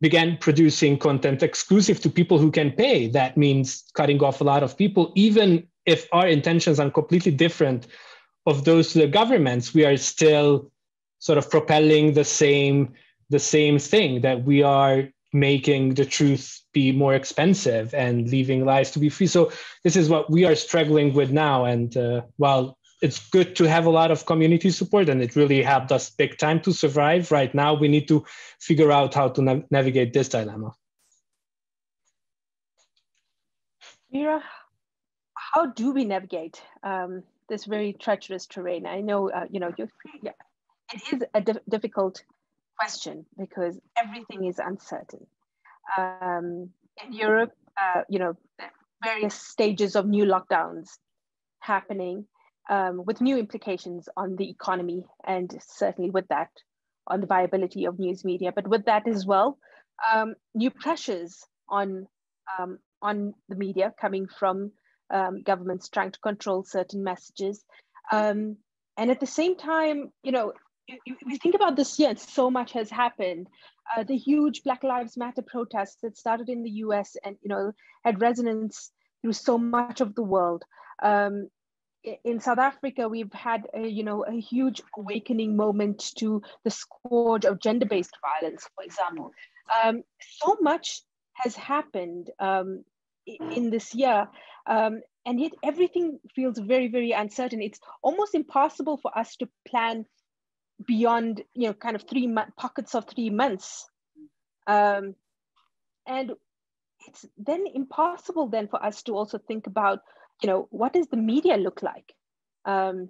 began producing content exclusive to people who can pay, that means cutting off a lot of people, even if our intentions are completely different of those to the governments, we are still sort of propelling the same the same thing that we are making the truth be more expensive and leaving lies to be free. So this is what we are struggling with now. And uh, while it's good to have a lot of community support and it really helped us big time to survive right now we need to figure out how to na navigate this dilemma Meera how do we navigate um, this very treacherous terrain? I know uh, you know yeah, it is a difficult question because everything is uncertain. Um, in europe uh, you know various stages of new lockdowns happening um, with new implications on the economy and certainly with that on the viability of news media. But with that as well, um, new pressures on um, on the media coming from um, governments trying to control certain messages. Um, and at the same time, you know, we think about this year, and so much has happened. Uh, the huge Black Lives Matter protests that started in the U.S. and you know had resonance through so much of the world. Um, in South Africa, we've had a, you know a huge awakening moment to the scourge of gender-based violence, for example. Um, so much has happened um, in this year, um, and yet everything feels very, very uncertain. It's almost impossible for us to plan beyond you know kind of three pockets of three months, um, and it's then impossible then for us to also think about you know, what does the media look like um,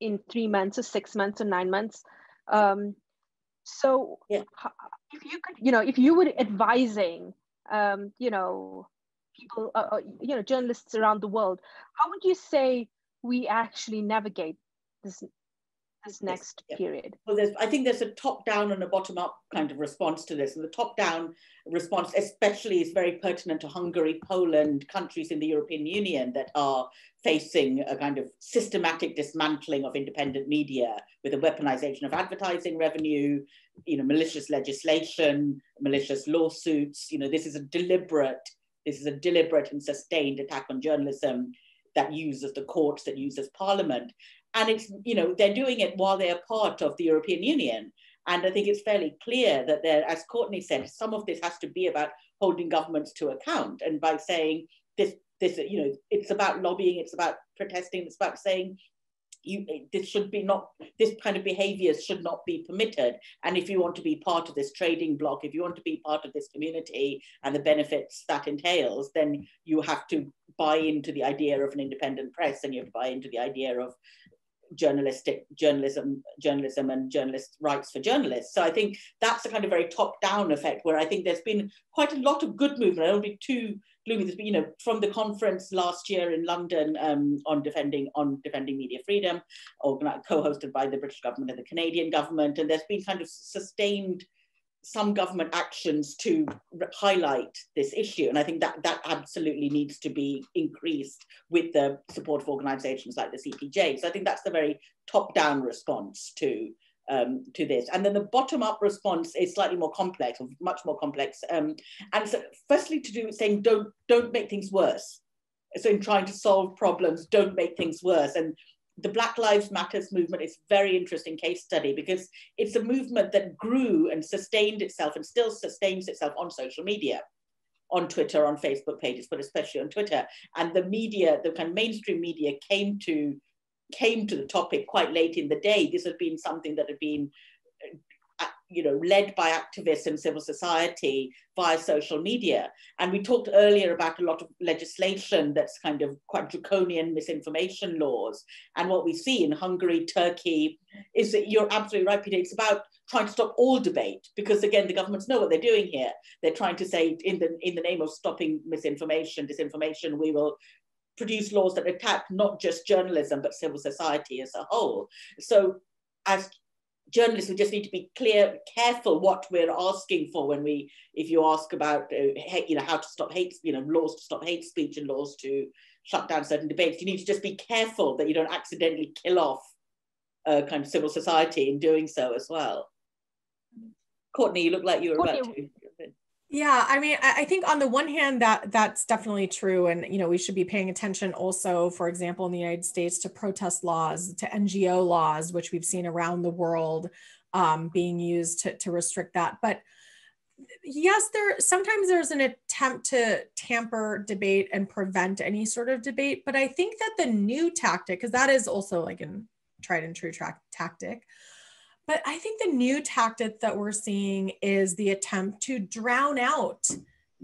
in three months or six months or nine months? Um, so yeah. if you could, you know, if you were advising, um, you know, people, uh, uh, you know, journalists around the world, how would you say we actually navigate this this next yeah. period? Well, there's, I think there's a top down and a bottom up kind of response to this. And the top down response, especially, is very pertinent to Hungary, Poland, countries in the European Union that are facing a kind of systematic dismantling of independent media with a weaponization of advertising revenue, you know, malicious legislation, malicious lawsuits. You know, this is a deliberate, this is a deliberate and sustained attack on journalism that uses the courts, that uses parliament and it's you know they're doing it while they're part of the European Union. And I think it's fairly clear that there, as Courtney said, some of this has to be about holding governments to account. And by saying this, this, you know, it's about lobbying, it's about protesting, it's about saying you eh, this should be not this kind of behavior should not be permitted. And if you want to be part of this trading bloc if you want to be part of this community and the benefits that entails then you have to buy into the idea of an independent press and you have to buy into the idea of journalistic journalism journalism and journalist rights for journalists. So i think that's a kind of very top down effect where i think there's been quite a lot of good movement. I don't be too gloomy there's you know from the conference last year in london um, on defending on defending media freedom co-hosted by the british government and the canadian government and there's been kind of sustained some government actions to highlight this issue. And I think that that absolutely needs to be increased with the support of organizations like the CPJ. So I think that's the very top-down response to um, to this. And then the bottom-up response is slightly more complex, or much more complex. Um, and so firstly to do with saying don't don't make things worse. So in trying to solve problems, don't make things worse. And the Black Lives Matters movement is very interesting case study because it's a movement that grew and sustained itself and still sustains itself on social media, on Twitter, on Facebook pages, but especially on Twitter. And the media, the kind of mainstream media came to came to the topic quite late in the day. This has been something that had been uh, uh, you know, led by activists and civil society via social media. And we talked earlier about a lot of legislation that's kind of quite draconian misinformation laws. And what we see in Hungary, Turkey, is that you're absolutely right, Peter. It's about trying to stop all debate because again, the governments know what they're doing here. They're trying to say in the in the name of stopping misinformation, disinformation, we will produce laws that attack not just journalism but civil society as a whole. So as journalists we just need to be clear careful what we're asking for when we if you ask about uh, hate, you know how to stop hate you know laws to stop hate speech and laws to shut down certain debates you need to just be careful that you don't accidentally kill off uh, kind of civil society in doing so as well courtney you look like you were courtney, about to yeah, I mean, I think on the one hand that that's definitely true, and you know we should be paying attention also, for example, in the United States to protest laws, to NGO laws, which we've seen around the world um, being used to, to restrict that. But yes, there sometimes there's an attempt to tamper debate and prevent any sort of debate. But I think that the new tactic, because that is also like a tried and true track tactic, but I think the new tactic that we're seeing is the attempt to drown out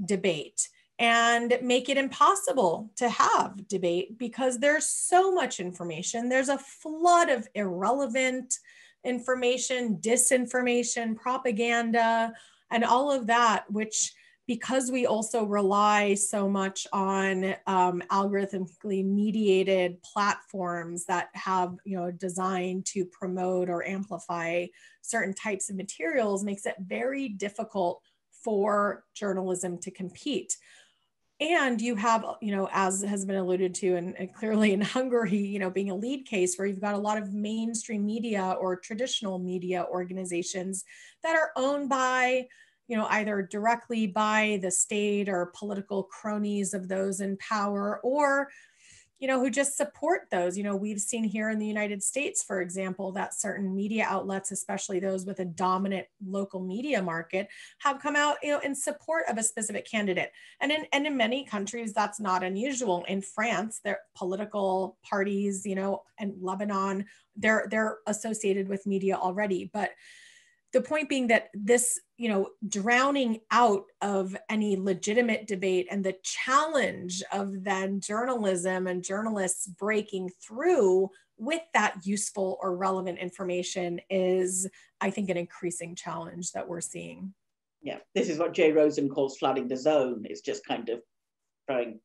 debate and make it impossible to have debate because there's so much information. There's a flood of irrelevant information, disinformation, propaganda, and all of that, which because we also rely so much on um, algorithmically mediated platforms that have you know designed to promote or amplify certain types of materials makes it very difficult for journalism to compete. And you have you know as has been alluded to and, and, clearly in hungary you know being a lead case where you've got a lot of mainstream media or traditional media organizations that are owned by you know, either directly by the state or political cronies of those in power or, you know, who just support those. You know, we've seen here in the United States, for example, that certain media outlets, especially those with a dominant local media market, have come out, you know, in support of a specific candidate. And in and in many countries, that's not unusual. In France, their political parties, you know, and Lebanon, they're they're associated with media already. But the point being that this you know drowning out of any legitimate debate and the challenge of then journalism and journalists breaking through with that useful or relevant information is i think an increasing challenge that we're seeing. Yeah this is what jay rosen calls flooding the zone. It's just kind of throwing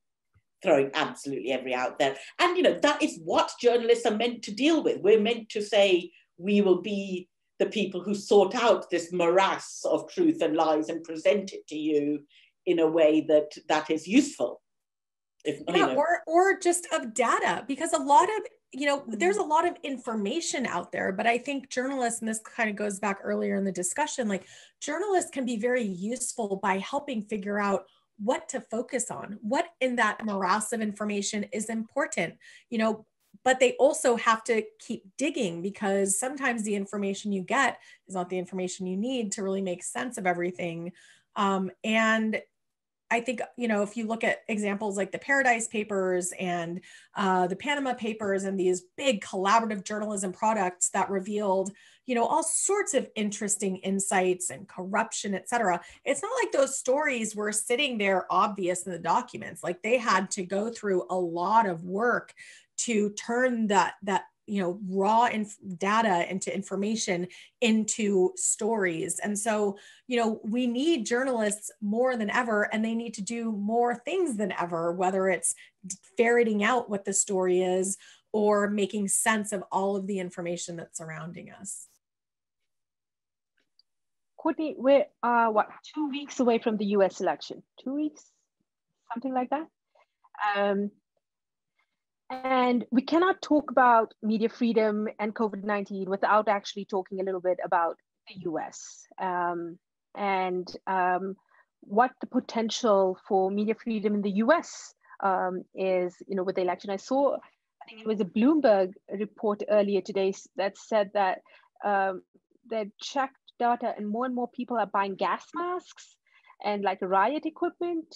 throwing absolutely every out there. And you know that is what journalists are meant to deal with. We're meant to say we will be the people who sort out this morass of truth and lies and present it to you in a way that that is useful. If, yeah, you know. or or just of data, because a lot of you know mm-hmm. there's a lot of information out there but i think journalists and this kind of goes back earlier in the discussion like journalists can be very useful by helping figure out what to focus on what in that morass of information is important you know but they also have to keep digging because sometimes the information you get is not the information you need to really make sense of everything. Um, and I think, you know, if you look at examples like the Paradise Papers and uh, the Panama Papers and these big collaborative journalism products that revealed, you know, all sorts of interesting insights and corruption, et cetera, it's not like those stories were sitting there obvious in the documents. Like they had to go through a lot of work to turn that that you know raw inf- data into information into stories and so you know we need journalists more than ever and they need to do more things than ever whether it's ferreting out what the story is or making sense of all of the information that's surrounding us Courtney, we're uh, what two weeks away from the U.S. election. Two weeks, something like that. Um, and we cannot talk about media freedom and COVID 19 without actually talking a little bit about the US um, and um, what the potential for media freedom in the US um, is, you know, with the election. I saw, I think it was a Bloomberg report earlier today that said that um, they checked data and more and more people are buying gas masks and like riot equipment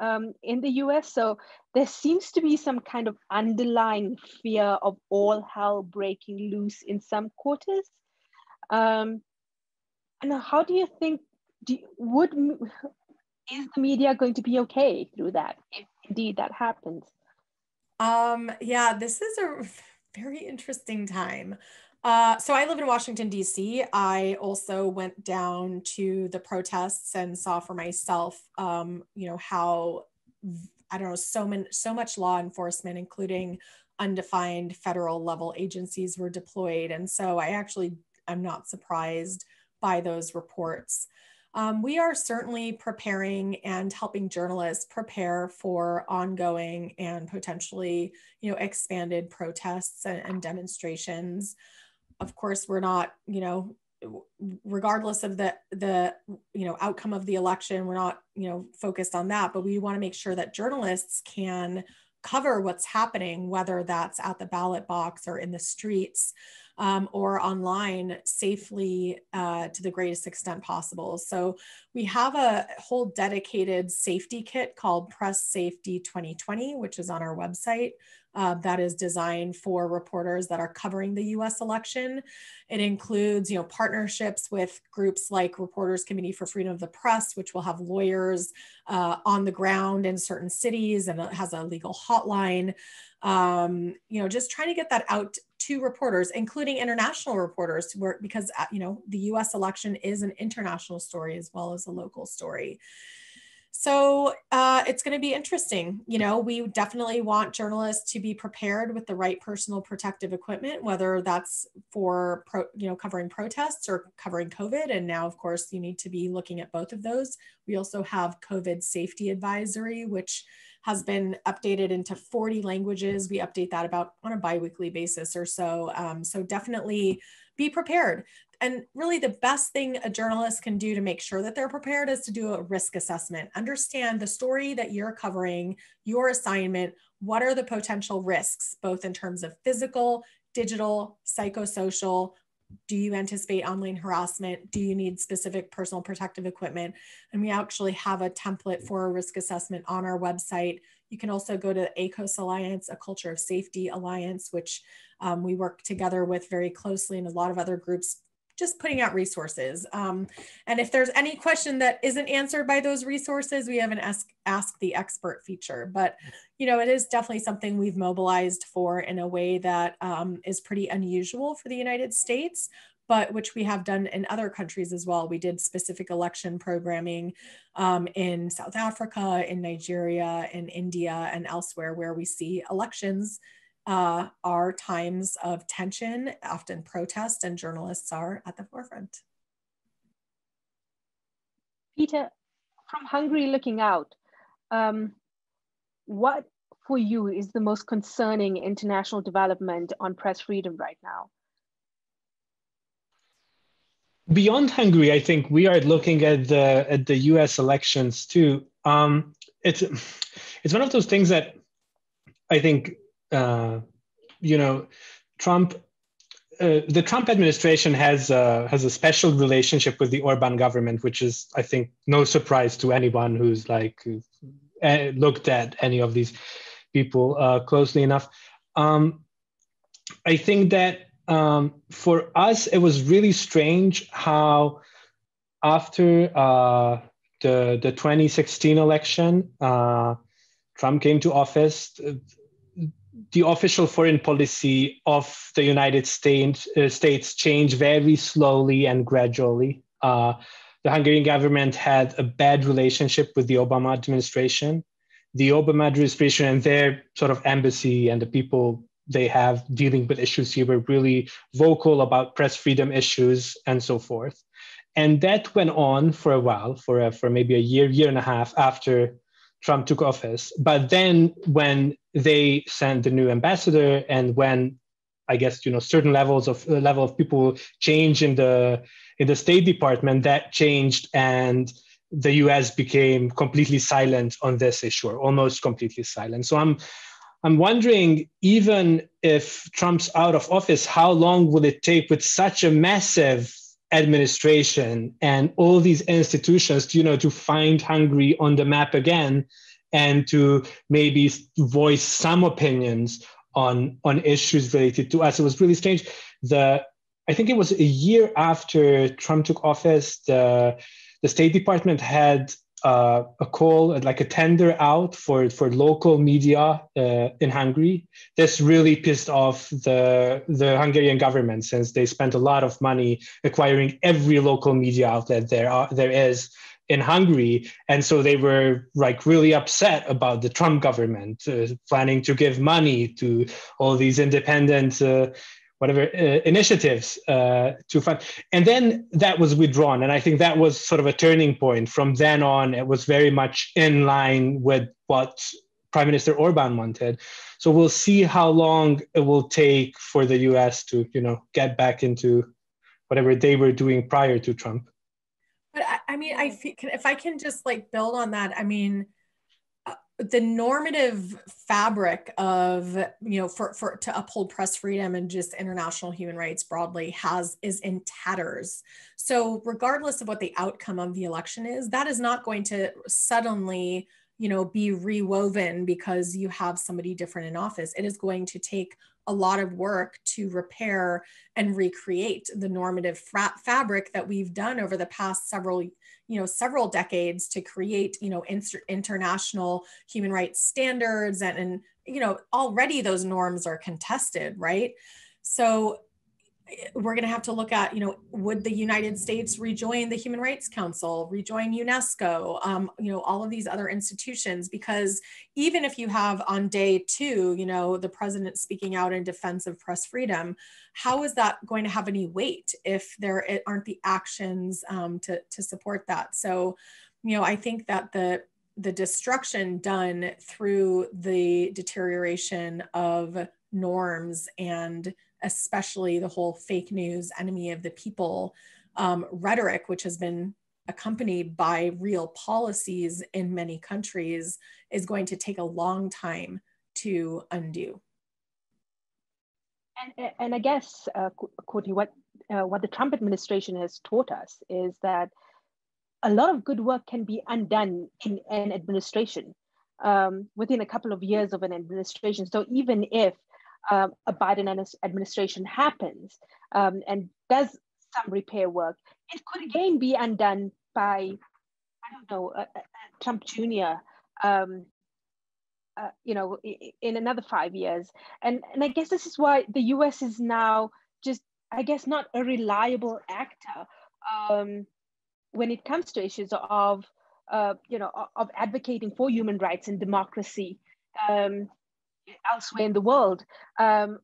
um, in the US. So there seems to be some kind of underlying fear of all hell breaking loose in some quarters. Um, and how do you think, do, would, is the media going to be okay through that if indeed that happens? Um, yeah, this is a very interesting time. Uh, so I live in Washington, D.C. I also went down to the protests and saw for myself, um, you know, how, I don't know, so, many, so much law enforcement, including undefined federal level agencies were deployed. And so I actually, I'm not surprised by those reports. Um, we are certainly preparing and helping journalists prepare for ongoing and potentially, you know, expanded protests and, and demonstrations of course we're not you know regardless of the the you know outcome of the election we're not you know focused on that but we want to make sure that journalists can cover what's happening whether that's at the ballot box or in the streets um, or online safely uh, to the greatest extent possible. So we have a whole dedicated safety kit called press safety 2020 which is on our website uh, that is designed for reporters that are covering the U.S. election. It includes, you know, partnerships with groups like Reporters Committee for Freedom of the Press, which will have lawyers uh, on the ground in certain cities, and it has a legal hotline. Um, you know, just trying to get that out to reporters, including international reporters, because uh, you know the U.S. election is an international story as well as a local story. So uh, it's going to be interesting. You know, we definitely want journalists to be prepared with the right personal protective equipment, whether that's for pro, you know covering protests or covering COVID. And now, of course, you need to be looking at both of those. We also have COVID safety advisory, which has been updated into 40 languages. We update that about on a biweekly basis or so. Um, so definitely be prepared. And really, the best thing a journalist can do to make sure that they're prepared is to do a risk assessment. Understand the story that you're covering, your assignment, what are the potential risks, both in terms of physical, digital, psychosocial. Do you anticipate online harassment? Do you need specific personal protective equipment? And we actually have a template for a risk assessment on our website. You can also go to ACOS Alliance, a Culture of Safety Alliance, which um, we work together with very closely, and a lot of other groups just putting out resources. Um, and if there's any question that isn't answered by those resources, we have an ask, ask the expert feature. But, you know, it is definitely something we've mobilized for in a way that um, is pretty unusual for the United States, but which we have done in other countries as well. We did specific election programming um, in South Africa, in Nigeria, in India, and elsewhere where we see elections uh, are times of tension, often protest, and journalists are at the forefront. Peter, from Hungary looking out, um, what for you is the most concerning international development on press freedom right now? Beyond Hungary, I think we are looking at the at the U.S. elections too. Um, it's it's one of those things that I think uh, you know, Trump, uh, the Trump administration has uh, has a special relationship with the Orban government, which is, I think, no surprise to anyone who's like uh, looked at any of these people uh, closely enough. Um, I think that um, for us, it was really strange how after uh, the the 2016 election, uh, Trump came to office the official foreign policy of the United States, uh, States changed very slowly and gradually. Uh, the Hungarian government had a bad relationship with the Obama administration. The Obama administration and their sort of embassy and the people they have dealing with issues here were really vocal about press freedom issues and so forth. and that went on for a while, for a, for maybe a year, year and a half after Trump took office. But then when they sent the new ambassador, and when I guess you know certain levels of uh, level of people change in the in the State Department, that changed, and the U.S. became completely silent on this issue, or almost completely silent. So I'm I'm wondering, even if Trump's out of office, how long will it take with such a massive administration and all these institutions, to, you know, to find Hungary on the map again and to maybe voice some opinions on on issues related to us? It was really strange. The I think it was a year after Trump took office, the the State Department had uh, a call, like a tender out for, for local media uh, in Hungary. This really pissed off the, the Hungarian government since they spent a lot of money acquiring every local media outlet there, are, there is in Hungary. And so they were like really upset about the Trump government uh, planning to give money to all these independent uh, whatever uh, initiatives uh, to fund. And then that was withdrawn. And i think that was sort of a turning point. From then on it was very much in line with what prime minister orban wanted. So we'll see how long it will take for the us to you know get back into whatever they were doing prior to trump but i, I mean i if i can just like build on that i mean uh, the normative fabric of you know for, for to uphold press freedom and just international human rights broadly has is in tatters. So regardless of what the outcome of the election is that is not going to suddenly you know be rewoven because you have somebody different in office. It is going to take a lot of work to repair and recreate the normative fra- fabric that we've done over the past several you know several decades to create you know inter- international human rights standards and and you know already those norms are contested right? So we're going to have to look at, you know, would the United States rejoin the Human Rights Council, rejoin UNESCO, um, you know, all of these other institutions? Because even if you have on day two, you know, the president speaking out in defense of press freedom, how is that going to have any weight if there aren't the actions um, to, to support that? So, you know, I think that the the destruction done through the deterioration of norms and especially the whole fake news, enemy of the people um, rhetoric, which has been accompanied by real policies in many countries, is going to take a long time to undo. And, and I guess, uh, Courtney, what, uh, what the Trump administration has taught us is that a lot of good work can be undone in an administration um, within a couple of years of an administration. So even if uh, a Biden administration happens um, and does some repair work, it could again be undone by, I don't know, uh, Trump Jr. Um, uh, you know, in another five years, and and I guess this is why the U.S. is now just, I guess, not a reliable actor um, when it comes to issues of, uh, you know, of advocating for human rights and democracy. Um, elsewhere in the world. Um,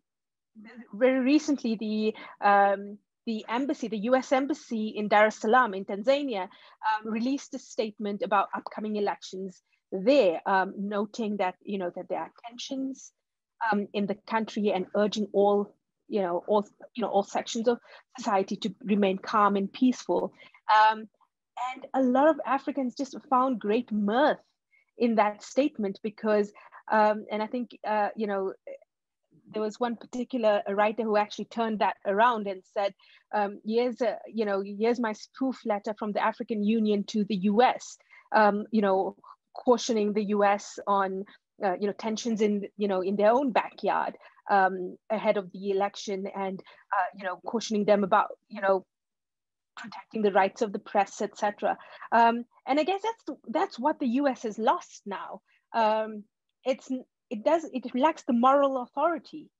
very recently, the um, the embassy, the U.S. embassy in Dar es Salaam in Tanzania, um, released a statement about upcoming elections there, um, noting that you know that there are tensions um, in the country and urging all you know all you know all sections of society to remain calm and peaceful. Um, and a lot of Africans just found great mirth in that statement because um, and I think, uh, you know, there was one particular writer who actually turned that around and said, um, here's, a, you know, here's my spoof letter from the African Union to the US, um, you know, cautioning the US on, uh, you know, tensions in, you know, in their own backyard um, ahead of the election and, uh, you know, cautioning them about, you know, protecting the rights of the press, etc. Um, and I guess that's that's what the U.S. has lost now. Um, it's it does it lacks the moral authority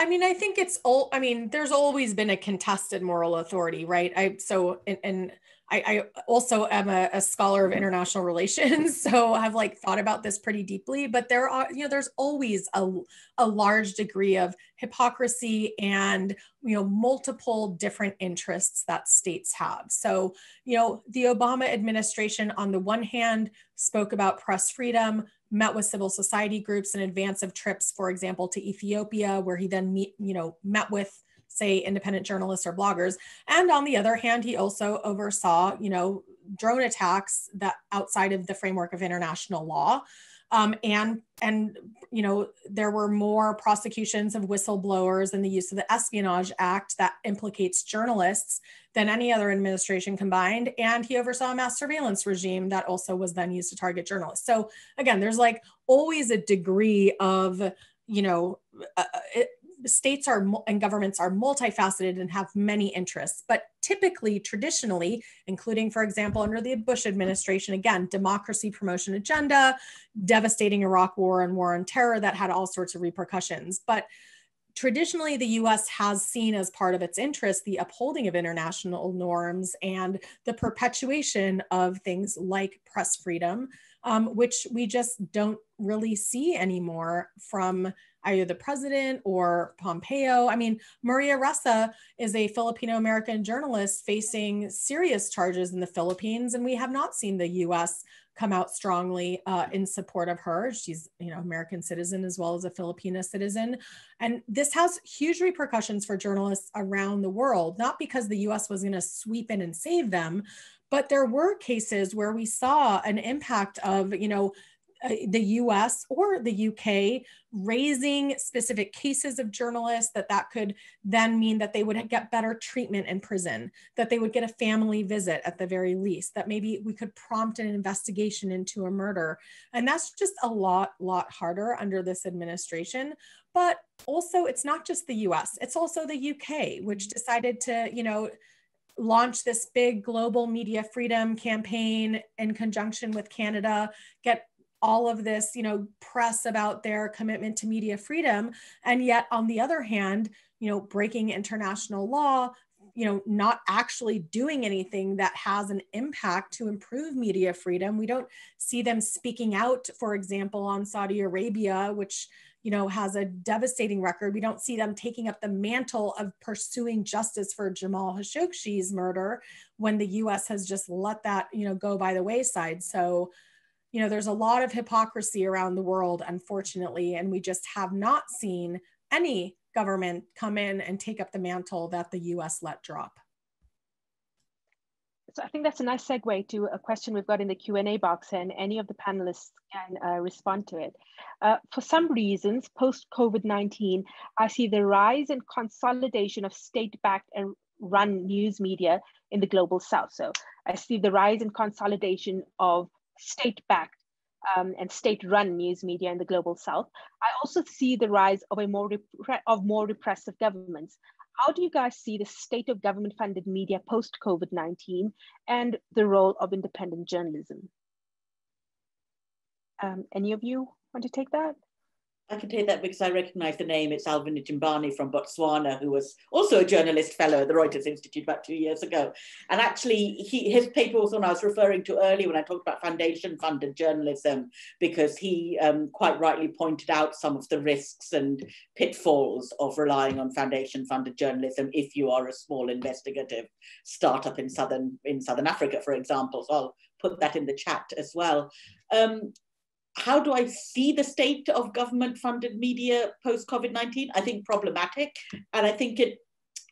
I mean, I think it's all, I mean, there's always been a contested moral authority, right? I, so, and, and I, I, also am a, a, scholar of international relations, so I've like thought about this pretty deeply. But there are, you know, there's always a, a large degree of hypocrisy and you know multiple different interests that states have. So you know, the Obama administration, on the one hand, spoke about press freedom, met with civil society groups in advance of trips, for example, to Ethiopia, where he then meet, you know, met with say independent journalists or bloggers. And on the other hand he also oversaw you know drone attacks that outside of the framework of international law um, and and you know there were more prosecutions of whistleblowers and the use of the espionage act that implicates journalists than any other administration combined. And he oversaw a mass surveillance regime that also was then used to target journalists. So again there's like always a degree of you know uh, it, states are and governments are multifaceted and have many interests but typically traditionally including for example under the bush administration again democracy promotion agenda devastating iraq war and war on terror that had all sorts of repercussions. But traditionally the US has seen as part of its interest the upholding of international norms and the perpetuation of things like press freedom, um, which we just don't really see anymore from either the president or Pompeo. I mean, Maria Ressa is a Filipino American journalist facing serious charges in the Philippines, and we have not seen the US come out strongly uh, in support of her. She's, you know, American citizen as well as a Filipina citizen. And this has huge repercussions for journalists around the world, not because the US was going to sweep in and save them, but there were cases where we saw an impact of, you know, uh, the US or the UK raising specific cases of journalists that that could then mean that they would get better treatment in prison that they would get a family visit at the very least that maybe we could prompt an investigation into a murder. And that's just a lot lot harder under this administration. But also it's not just the US it's also the UK which decided to you know launch this big global media freedom campaign in conjunction with Canada, get all of this, you know, press about their commitment to media freedom. And yet, on the other hand, you know, breaking international law, you know, not actually doing anything that has an impact to improve media freedom. We don't see them speaking out, for example, on Saudi Arabia, which you know has a devastating record. We don't see them taking up the mantle of pursuing justice for Jamal Khashoggi's murder when the U.S. has just let that you know go by the wayside. So you know, there's a lot of hypocrisy around the world, unfortunately, and we just have not seen any government come in and take up the mantle that the US let drop. So I think that's a nice segue to a question we've got in the Q&A box and any of the panelists can uh, respond to it. Uh, for some reasons, post-COVID-19, I see the rise and consolidation of state-backed and run news media in the global south. So I see the rise and consolidation of state-backed um, and state-run news media in the global south. I also see the rise of a more of more repressive governments. How do you guys see the state of government-funded media post COVID-19 and the role of independent journalism? Um, any of you want to take that? I can take that because I recognize the name. It's Alvin Njimbani from Botswana, who was also a journalist fellow at the Reuters Institute about two years ago. And actually, he, his paper was one I was referring to earlier when I talked about foundation funded journalism, because he um, quite rightly pointed out some of the risks and pitfalls of relying on foundation funded journalism if you are a small investigative startup in Southern, in Southern Africa, for example. So I'll put that in the chat as well. Um, how do I see the state of government funded media post COVID 19? I think problematic. And I think it,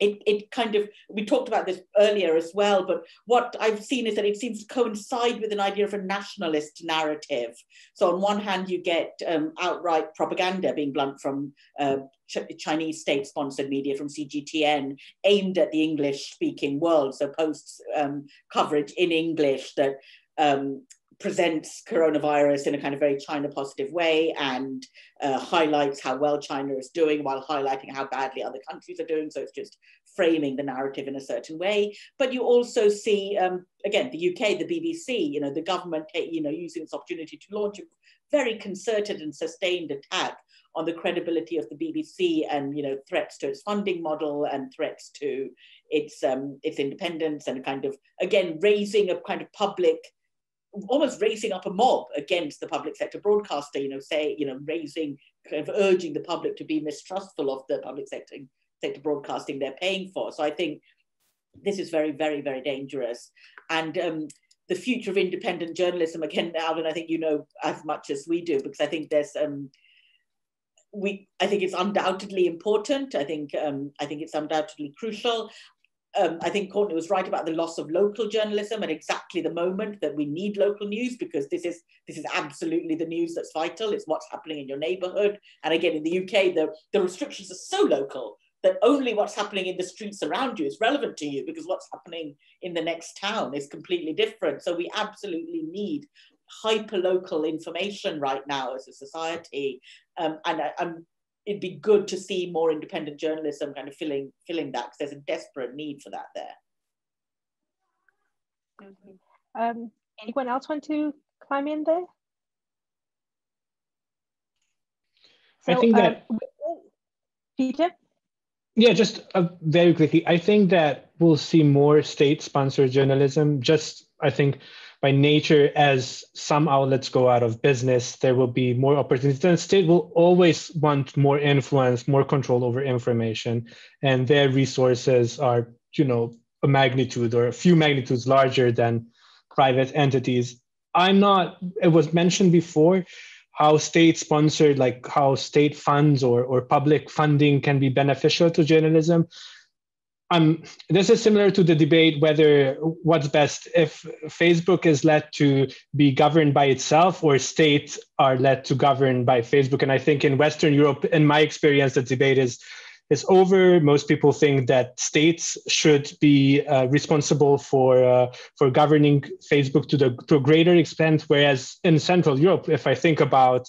it, it kind of, we talked about this earlier as well, but what I've seen is that it seems to coincide with an idea of a nationalist narrative. So, on one hand, you get um, outright propaganda being blunt from uh, Ch Chinese state sponsored media from CGTN aimed at the English speaking world. So, posts um, coverage in English that um, presents coronavirus in a kind of very China positive way and uh, highlights how well China is doing while highlighting how badly other countries are doing. So it's just framing the narrative in a certain way. But you also see, um, again, the UK, the BBC, you know, the government, you know, using this opportunity to launch a very concerted and sustained attack on the credibility of the BBC and you know threats to its funding model and threats to its um, its independence and kind of again raising a kind of public almost raising up a mob against the public sector broadcaster, you know, say, you know, raising, kind of urging the public to be mistrustful of the public sector, sector broadcasting they're paying for. So I think this is very, very, very dangerous. And um, the future of independent journalism, again, Alvin, I think you know as much as we do, because I think there's, um, we, I think it's undoubtedly important. I think, um, I think it's undoubtedly crucial um, I think Courtney was right about the loss of local journalism at exactly the moment that we need local news because this is this is absolutely the news that's vital. It's what's happening in your neighbourhood. And again, in the UK, the, the restrictions are so local that only what's happening in the streets around you is relevant to you because what's happening in the next town is completely different. So we absolutely need hyper local information right now as a society. Um, and I, I'm it'd be good to see more independent journalism kind of filling filling that because there's a desperate need for that there. Um, anyone else want to climb in there? So, I think that um, Peter. Yeah, just uh, very quickly. I think that we'll see more state-sponsored journalism. Just I think by nature, as some outlets go out of business, there will be more opportunities. The state will always want more influence, more control over information, and their resources are, you know, a magnitude or a few magnitudes larger than private entities. I'm not. It was mentioned before how state sponsored, like how state funds or or public funding can be beneficial to journalism um, this is similar to the debate whether what's best if Facebook is let to be governed by itself or states are let to govern by Facebook. And I think in Western Europe, in my experience, the debate is is over. Most people think that states should be uh, responsible for uh, for governing Facebook to the to a greater extent. Whereas in Central Europe, if I think about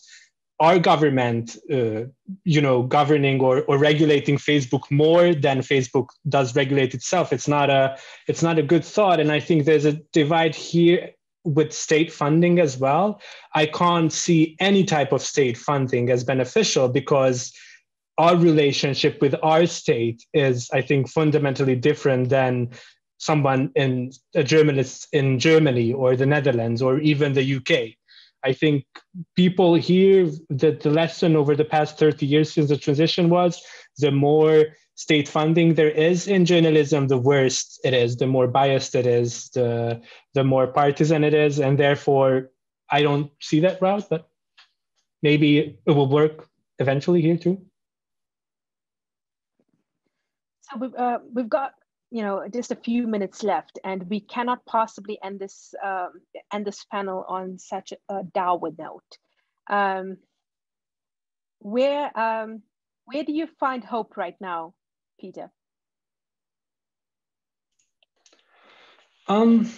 our government, uh, you know, governing or, or regulating Facebook more than Facebook does regulate itself. It's not a it's not a good thought, and I think there's a divide here with state funding as well. I can't see any type of state funding as beneficial because our relationship with our state is, I think, fundamentally different than someone in a journalist in Germany or the Netherlands or even the UK I think people here that the lesson over the past 30 years since the transition was the more state funding there is in journalism, the worse it is, the more biased it is, the the more partisan it is, and therefore I don't see that route, but maybe it will work eventually here too. So we've, uh, we've got you know just a few minutes left and we cannot possibly end this um, end this panel on such a dour note. Um, where um, where do you find hope right now peter? Um,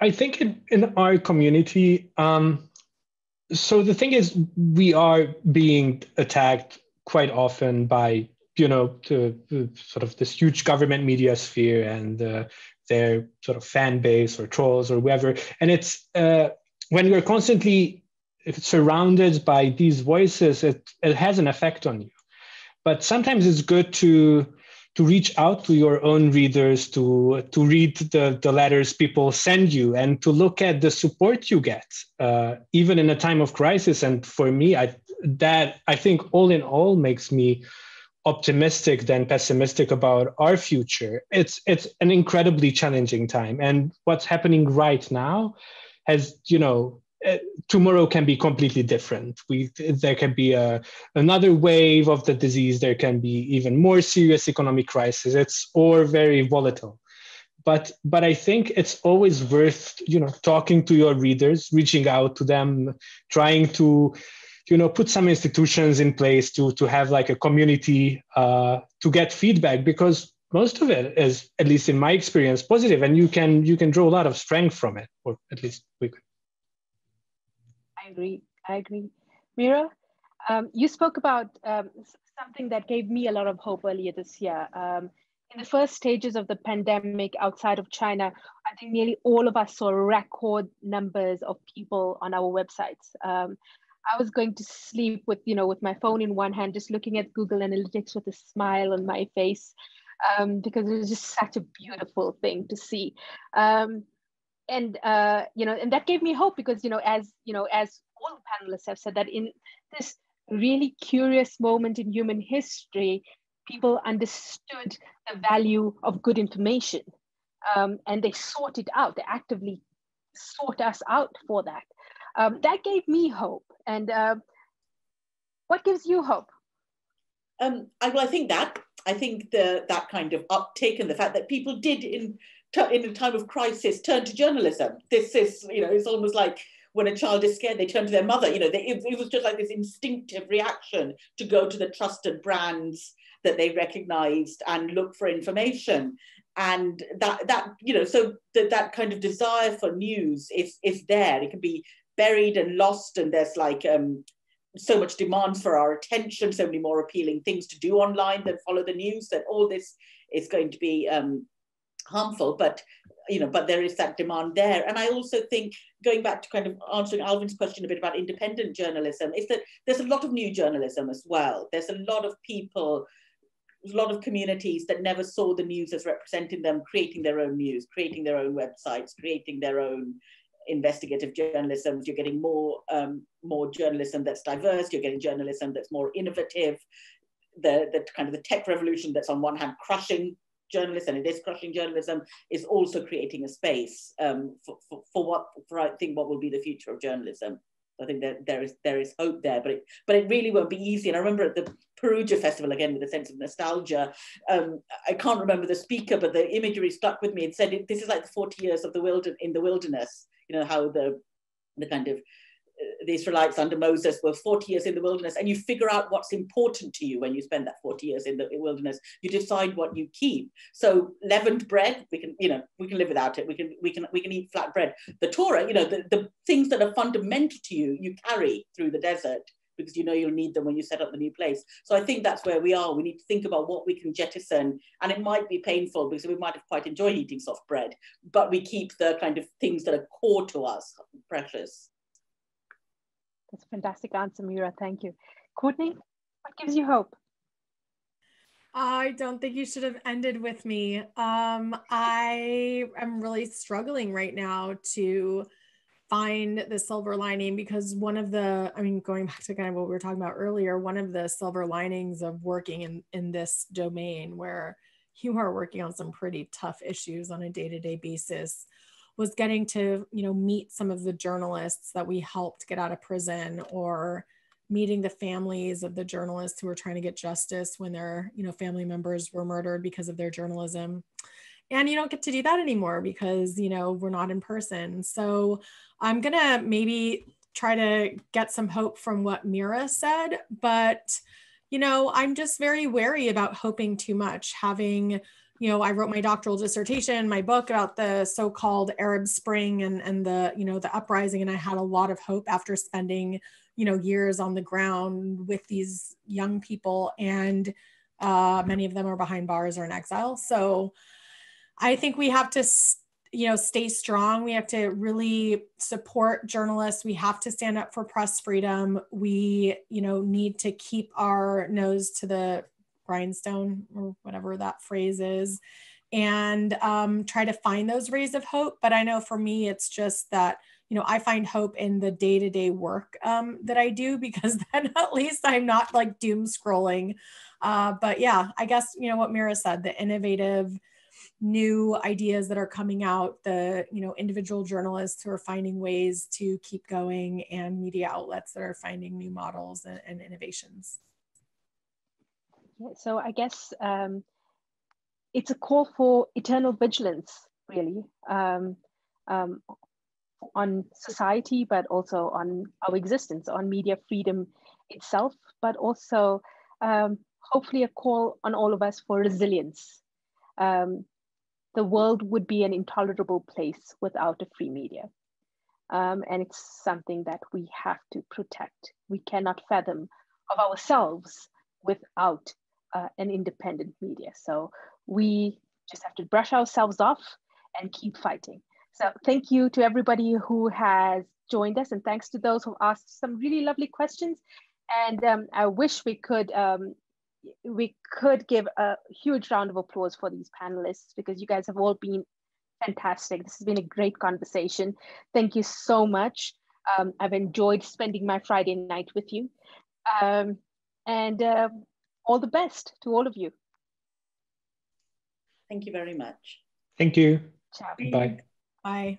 i think in, in our community um, so the thing is we are being attacked quite often by you know, to, to sort of this huge government media sphere and uh, their sort of fan base or trolls or whoever. And it's uh, when you're constantly surrounded by these voices, it, it has an effect on you. But sometimes it's good to to reach out to your own readers, to to read the, the letters people send you, and to look at the support you get, uh, even in a time of crisis. And for me, I that I think all in all makes me optimistic than pessimistic about our future. It's it's an incredibly challenging time, and what's happening right now has you know uh, tomorrow can be completely different. We there can be a another wave of the disease. There can be even more serious economic crisis. It's all very volatile. But but I think it's always worth you know talking to your readers, reaching out to them, trying to you know put some institutions in place to to have like a community uh, to get feedback because most of it is at least in my experience positive and you can you can draw a lot of strength from it or at least we could. I agree. I agree. Meera um, you spoke about um, something that gave me a lot of hope earlier this year. Um, in the first stages of the pandemic outside of china i think nearly all of us saw record numbers of people on our websites. Um, I was going to sleep with, you know, with my phone in one hand, just looking at Google Analytics with a smile on my face, um, because it was just such a beautiful thing to see. Um, and uh, you know, and that gave me hope because you know, as you know, as all the panelists have said, that in this really curious moment in human history, people understood the value of good information, um, and they sought it out. They actively sought us out for that. Um, that gave me hope. And uh, what gives you hope? Um, I, well, I think that I think the that kind of uptake and the fact that people did in in a time of crisis turn to journalism. This is you know it's almost like when a child is scared they turn to their mother. You know they, it, it was just like this instinctive reaction to go to the trusted brands that they recognized and look for information and that that you know so that that kind of desire for news is is there it can be buried and lost and there's like um so much demand for our attention so many more appealing things to do online than follow the news that all this is going to be um harmful. But you know but there is that demand there. And i also think going back to kind of answering alvin's question a bit about independent journalism is that there's a lot of new journalism as well. There's a lot of people a lot of communities that never saw the news as representing them, creating their own news, creating their own websites, creating their own investigative journalism. You're getting more um, more journalism that's diverse. You're getting journalism that's more innovative. The the kind of the tech revolution that's on one hand crushing journalism, and it is crushing journalism, is also creating a space um, for, for, for what for I think what will be the future of journalism. I think that there is there is hope there, but it but it really won't be easy. And I remember at the Perugia Festival again with a sense of nostalgia. Um, I can't remember the speaker, but the imagery stuck with me and said this is like the 40 years of the wilderness in the wilderness. You know how the the kind of uh, the Israelites under Moses were 40 years in the wilderness, and you figure out what's important to you when you spend that 40 years in the wilderness. You decide what you keep. So leavened bread, we can, you know, we can live without it. We can, we can, we can eat flat bread. The Torah, you know, the, the things that are fundamental to you, you carry through the desert because you know you'll need them when you set up the new place. So I think that's where we are. We need to think about what we can jettison, and it might be painful because we might have quite enjoyed eating soft bread, but we keep the kind of things that are core to us precious. That's a fantastic answer, Meera. Thank you. Courtney, what gives you hope? I don't think you should have ended with me. Um, I am really struggling right now to find the silver lining because one of the, I mean, going back to kind of what we were talking about earlier, one of the silver linings of working in, in this domain where you are working on some pretty tough issues on a day to day basis was getting to you know meet some of the journalists that we helped get out of prison or meeting the families of the journalists who were trying to get justice when their you know family members were murdered because of their journalism. And you don't get to do that anymore because you know we're not in person. So i'm gonna maybe try to get some hope from what meera said but you know i'm just very wary about hoping too much having you know, I wrote my doctoral dissertation, my book about the so-called Arab Spring and and the you know the uprising, and I had a lot of hope after spending you know years on the ground with these young people, and uh, many of them are behind bars or in exile. So I think we have to. You know stay strong. We have to really support journalists. We have to stand up for press freedom. We you know need to keep our nose to the grindstone or whatever that phrase is and um, try to find those rays of hope. But i know for me it's just that you know i find hope in the day-to-day work um, that i do because then at least i'm not like doom scrolling. Uh, but yeah i guess you know what meera said the innovative new ideas that are coming out the you know individual journalists who are finding ways to keep going and media outlets that are finding new models and, and innovations so I guess um, it's a call for eternal vigilance, really, um, um, on society, but also on our existence, on media freedom itself, but also um, hopefully a call on all of us for resilience. Um, the world would be an intolerable place without a free media. Um, and it's something that we have to protect. We cannot fathom of ourselves without uh, an independent media. So we just have to brush ourselves off and keep fighting. So thank you to everybody who has joined us and thanks to those who asked some really lovely questions. And um, I wish we could um, we could give a huge round of applause for these panelists because you guys have all been fantastic. This has been a great conversation. Thank you so much. Um, I've enjoyed spending my Friday night with you. Um, and uh, all the best to all of you. Thank you very much. Thank you. Ciao. Bye. Bye.